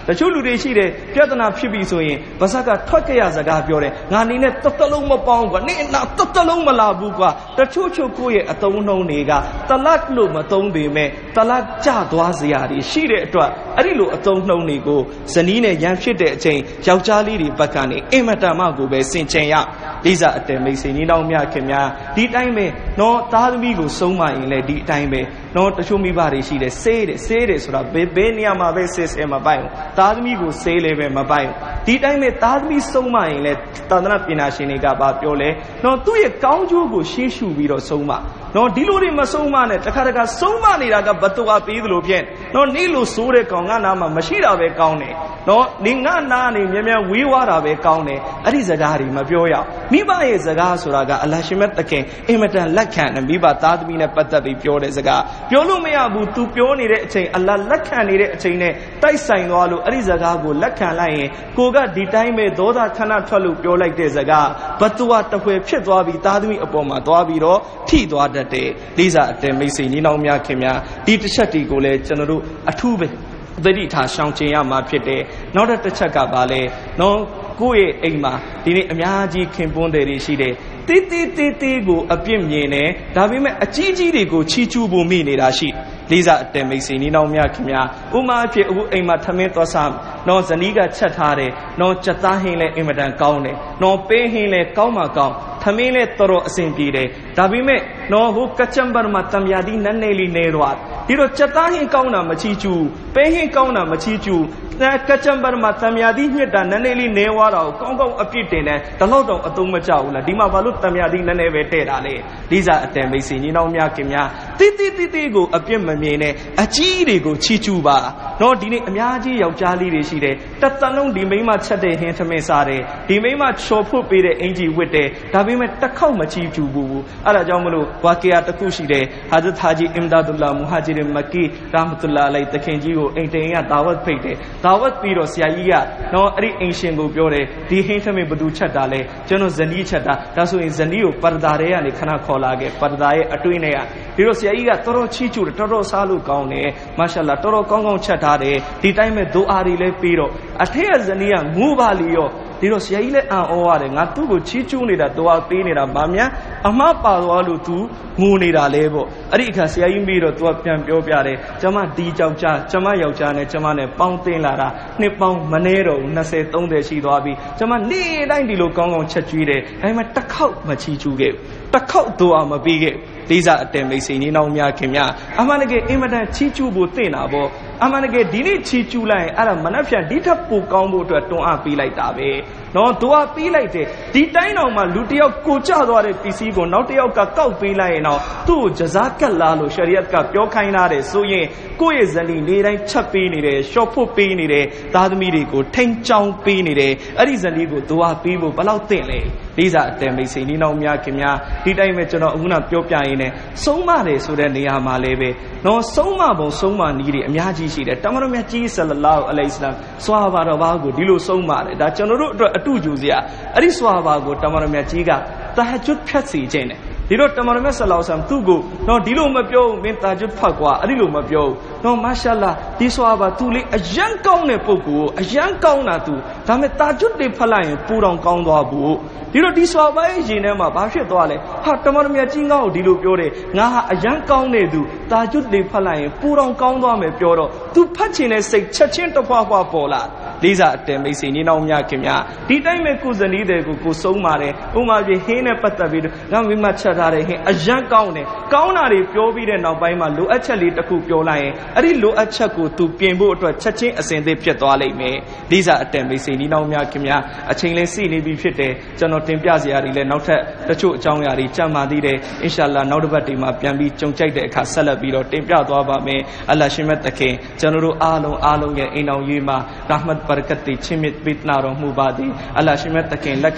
တချို့လူတွေရှိတယ်ပြဿနာဖြစ်ပြီဆိုရင်ဗဇက်ကထွက်ကြရစကားပြောတယ်ငါနေနဲ့တတလုံးမပေါင်းကွာနေနာတတလုံးမလာဘူးကွာတချို့ချို့ကိုရဲ့အတုံးနှုံးတွေကတလတ်လို့မသုံးပေမဲ့တလတ်ကြသွားစရာတွေရှိတဲ့အတွက်အဲ့ဒီလိုအတုံးနှုံးတွေကိုဇနီးနဲ့ရန်ဖြစ်တဲ့အချိန်ယောက်ျားလေးတွေဘက်ကနေအင်မတန်မှကိုပဲစင်ချင်ရလိစာအတဲမိတ်ဆွေညီနောင်များခင်များဒီတိုင်းပဲနော်သားသမီးကိုဆုံးမရင်လည်းဒီအတိုင်းပဲ နော်တချို့မိဘတွေရှိတယ်စေးတယ်စေးတယ်ဆိုတာဘယ်ဘယ်နေရာမှာပဲစေးစေးမပိုင်ဘူးသားသမီးကိုစေးလည်းပဲမပိုင်ဘူးဒီတိုင်းပဲသားသမီးဆုံးမရင်လည်းသာသနာပညာရှင်တွေကဘာပြောလဲနော်သူ့ရဲ့ကောင်းကျိုးကိုရှေးရှုပြီးတော့ဆုံးမနော်ဒီလိုတွေမဆုံးမနဲ့တခါတခါဆုံးမနေတာကဘတ်တော်ပေးသလိုဖြင့်နော်နေလို့ဆိုးတဲ့ကောင်ငါနာမှာမရှိတာပဲကောင်းတယ်နော်နေငါနာနေမြဲမြဲဝေးဝါတာပဲကောင်းတယ်အဲ့ဒီစကားတွေမပြောရမိဘရဲ့စကားဆိုတာကအလရှင်မဲ့တခင်အင်မတန်လက်ခံတယ်မိဘသားသမီးနဲ့ပတ်သက်ပြီးပြောတဲ့စကားပြောလို့မရဘူး तू ပြောနေတဲ့အချိန်အလလက်ခံနေတဲ့အချိန်နဲ့တိုက်ဆိုင်သွားလို့အဲ့ဒီစကားကိုလက်ခံလိုက်ရင်ကိုကဒီတိုင်းပဲဒေါသခဏထွက်လို့ပြောလိုက်တဲ့စကားဘတ်တော်တပွဲဖြစ်သွားပြီးသားသမီးအပေါ်မှာသွားပြီးတော့ထိသွားတတ်တယ်လိစာအတဲမိတ်ဆွေညီနောင်များခင်များဒီတစ်ချက်ဒီကိုလည်းကျွန်တော်တို့အထူးပဲသတိထားရှောင်ကျင်ရမှာဖြစ်တယ်နောက်တစ်ချက်ကဘာလဲနော်ကိုယ့်ရဲ့အိမ်မှာဒီနေ့အများကြီးခင်ပွန်းတယ်တွေရှိတယ် တေးသေးသေးသေးကိုအပြစ်မြင်တယ်ဒါပေမဲ့အကြီးကြီးတွေကိုချီးကျူးဖို့မိနေတာရှိလေးစားအတဲမိတ်ဆွေနီနောင်များခင်ဗျာဥမာအဖြစ်အခုအိမ်မှာထမင်းသွားစားနော်ဇနီးကချက်ထားတယ်နော်ကြက်သားဟင်းလဲအင်မတန်ကောင်းတယ်နော်ပေးဟင်းလဲကောင်းမှကောင်းထ မင်းလဲတော်တော်အဆင်ပြေတယ်ဒါပေမဲ့နော်ဟိုကချမ်ဘာမှာတံမြာဒီနန်းနေလီနေတော့ဒီတော့ကြက်သားဟင်းကောင်းတာမချီးကျူးပေးဟင်းကောင်းတာမချီးကျူးကချမ်ဘာမှာတံမြာဒီညစ်တာနန်းနေလီနေွားတာကိုကောင်းကောင်းအပြစ်တင်တယ်ဒါတော့တော့အသုံးမကျဘူးလားဒီမှာဘာလို့တံမြာဒီနန်းနေပဲတဲ့တာလဲဒီစားအတန်မိတ်ဆွေညီနောင်များခင်များ တိတိတိတိကိုအပြစ်မမြင်နဲ့အကြီးတွေကိုချီးကျူးပါနော်ဒီနေ့အများကြီးယောက်ျားလေးတွေရှိတယ်တသက်လုံးဒီမိန်းမချက်တဲ့ဟင်းသမင်းစားတယ်ဒီမိန်းမချော်ဖွတ်ပေးတဲ့အင်ကြီးဝတ်တယ်ဒါပေမဲ့တစ်ခေါက်မချီးကျူးဘူးအဲ့ဒါကြောင့်မလို့ဝါကီယာတစ်ခုရှိတယ်ဟာဇတ်ဟာဂျီအင်ဒါဒူလာမူဟာဂျီရမကီရာမတူလာအလိုင်တခင်ကြီးကိုအိမ်တိန်ကဒါဝတ်ဖိတ်တယ်ဒါဝတ်ပြီးတော့ဆရာကြီးကနော်အဲ့ဒီအိမ်ရှင်ကိုပြောတယ်ဒီဟင်းသမင်းဘသူချက်တာလဲကျွန်တော်ဇနီးချက်တာဒါဆိုရင်ဇနီးကိုပရဒါရဲကနေခဏခေါ်လာခဲ့ပရဒါရဲ့အတွင်းထဲကဒီတော့ဆရာကြီးကတော်တော်ချီးကျူးတယ်တော်တော်စားလို့ကောင်းတယ်မာရှာလာတော်တော်ကောင်းကောင်းချက်ထားတယ်ဒီတိုင်းမဲ့ဒိုအာရီလည်းပြီးတော့အထက်ကဇနီးကငိုးပါလီရောဒီတော့ဆရာကြီးလည်းအံ့ဩရတယ်ငါသူ့ကိုချီးကျူးနေတာတော့အားပေးနေတာဗာမြန်အမှားပါသွားလို့ तू ငိုနေတာလဲပေါ့အဲ့ဒီအခါဆရာကြီးပြီးတော့ तू ကပြန်ပြောပြတယ်ကျမဒီကြောက်ကြကျမယောက်ျားနဲ့ကျမနဲ့ပေါင်းတင်လာတာနှစ်ပေါင်းမနေတော့ဘူး20 30ရှိသွားပြီကျမနေ့တိုင်းဒီလိုကောင်းကောင်းချက်ကျွေးတယ်ဒါပေမဲ့တစ်ခေါက်မချီးကျူးခဲ့ဘူးတစ်ခေါက်တော့အားမပေးခဲ့ လေးစားအတဲမိတ်ဆွေနေနောင်များခင်များအမှန်တကယ်အင်မတန်ချီးကျူးဖို့တင့်တာပေါ့အမှန်တကယ်ဒီနေ့ချီးကျူးလိုက်ရင်အဲ့ဒါမနှက်ဖြန်ဒီထက်ပိုကောင်းဖို့အတွက်တွန်းအားပေးလိုက်တာပဲနော်တွန်းအားပေးလိုက်တယ်ဒီတိုင်းတော်မှာလူတစ်ယောက်ကိုကြသွားတဲ့ပစ္စည်းကိုနောက်တစ်ယောက်ကကောက်ပေးလိုက်ရင်တော့သူ့ကိုဂျဇာကတ်လာလို့ရှရီယတ်ကပြောခိုင်းလာတယ်ဆိုရင်ကိုယ့်ရဲ့ဇနီးနေတိုင်းချက်ပေးနေတယ်ရှော့ဖို့ပေးနေတယ်သားသမီးတွေကိုထိန်ချောင်းပေးနေတယ်အဲ့ဒီဇနီးကိုတွန်းအားပေးဖို့ဘယ်လောက်သင့်လဲလေးစားအတဲမိတ်ဆွေနေနောင်များခင်များဒီတိုင်းပဲကျွန်တော်အခုနပြောပြရင်းနဲ့ဆုံးမတယ်ဆိုတဲ့နေရာမှာလည်းပဲနော်ဆုံးမပုံဆုံးမနည်းတွေအများကြီးရှိတယ်တမန်တော်မြတ်ကြီးဆလလာအလိုင်စလမ်ဆွာဘာတော်ဘာကိုဒီလိုဆုံးမတယ်ဒါကျွန်တော်တို့အတွက်အတူကြူစရာအဲ့ဒီဆွာဘာကိုတမန်တော်မြတ်ကြီးကတဟဂျွတ်ဖြတ်စီခြင်းတယ် ဒီတော့တမန်တော်မြတ်ဆလောဆမ်သူ့ကိုနော်ဒီလိုမပြောဘူးမင်းတာဂျွတ်ဖတ်ကွာအဲ့ဒီလိုမပြောဘူးနော်မာရှာလာဒီဆွာဘာသူလေအယံကောင်းတဲ့ပုဂ္ဂိုလ်အယံကောင်းတာသူဒါမဲ့တာဂျွတ်တွေဖတ်လိုက်ရင်ပူတော်ကောင်းသွားဘူးဒီတော့ဒီဆွာဘာရဲ့ရင်ထဲမှာဘာဖြစ်သွားလဲဟာတမန်တော်မြတ်ကြီးငါ့ကိုဒီလိုပြောတယ်ငါဟာအယံကောင်းတဲ့သူတာဂျွတ်တွေဖတ်လိုက်ရင်ပူတော်ကောင်းသွားမယ်ပြောတော့သူဖတ်ချင်တဲ့စိတ်ချက်ချင်းတစ်ဖွာဖွာပေါ်လာလေးစားအတဲမိတ်ဆွေနေနောက်မြခင်များဒီတိုင်းမဲ့ကိုဇနီးတဲ့ကိုကိုဆုံးပါတယ်ဥမာပြဟင်းနဲ့ပတ်သက်ပြီးတော့ငါမိမချက်ထားတဲ့ဟင်းအယံကောင်းတယ်ကောင်းတာတွေပြောပြီးတဲ့နောက်ပိုင်းမှာလိုအပ်ချက်လေးတစ်ခုပြောလိုက်ရင်အဲ့ဒီလိုအပ်ချက်ကိုသူပြင်ဖို့အတွက်ချက်ချင်းအစဉ်သစ်ဖြစ်သွားလိမ့်မယ်လေးစားအတဲမိတ်ဆွေနေနောက်မြခင်များအချိန်လေးစီနေပြီဖြစ်တယ်ကျွန်တော်တင်ပြစရာတွေလည်းနောက်ထပ်တချို့အကြောင်းအရာတွေကြံ့ပါသေးတယ်အင်ရှာလာနောက်တစ်ပတ်ဒီမှာပြန်ပြီးကြုံကြိုက်တဲ့အခါဆက်လက်ပြီးတော့တင်ပြသွားပါမယ်အလ္လာရှင်မြတ်တခင်ကျွန်တော်တို့အားလုံးအားလုံးရဲ့အိမ်တော်ရေးမှာရာဟမတ်ဘရကတ်တွေချစ်မြတ်ပေးနာတော်မူပါသည်အလ္လာရှင်မြတ်တခင်လက်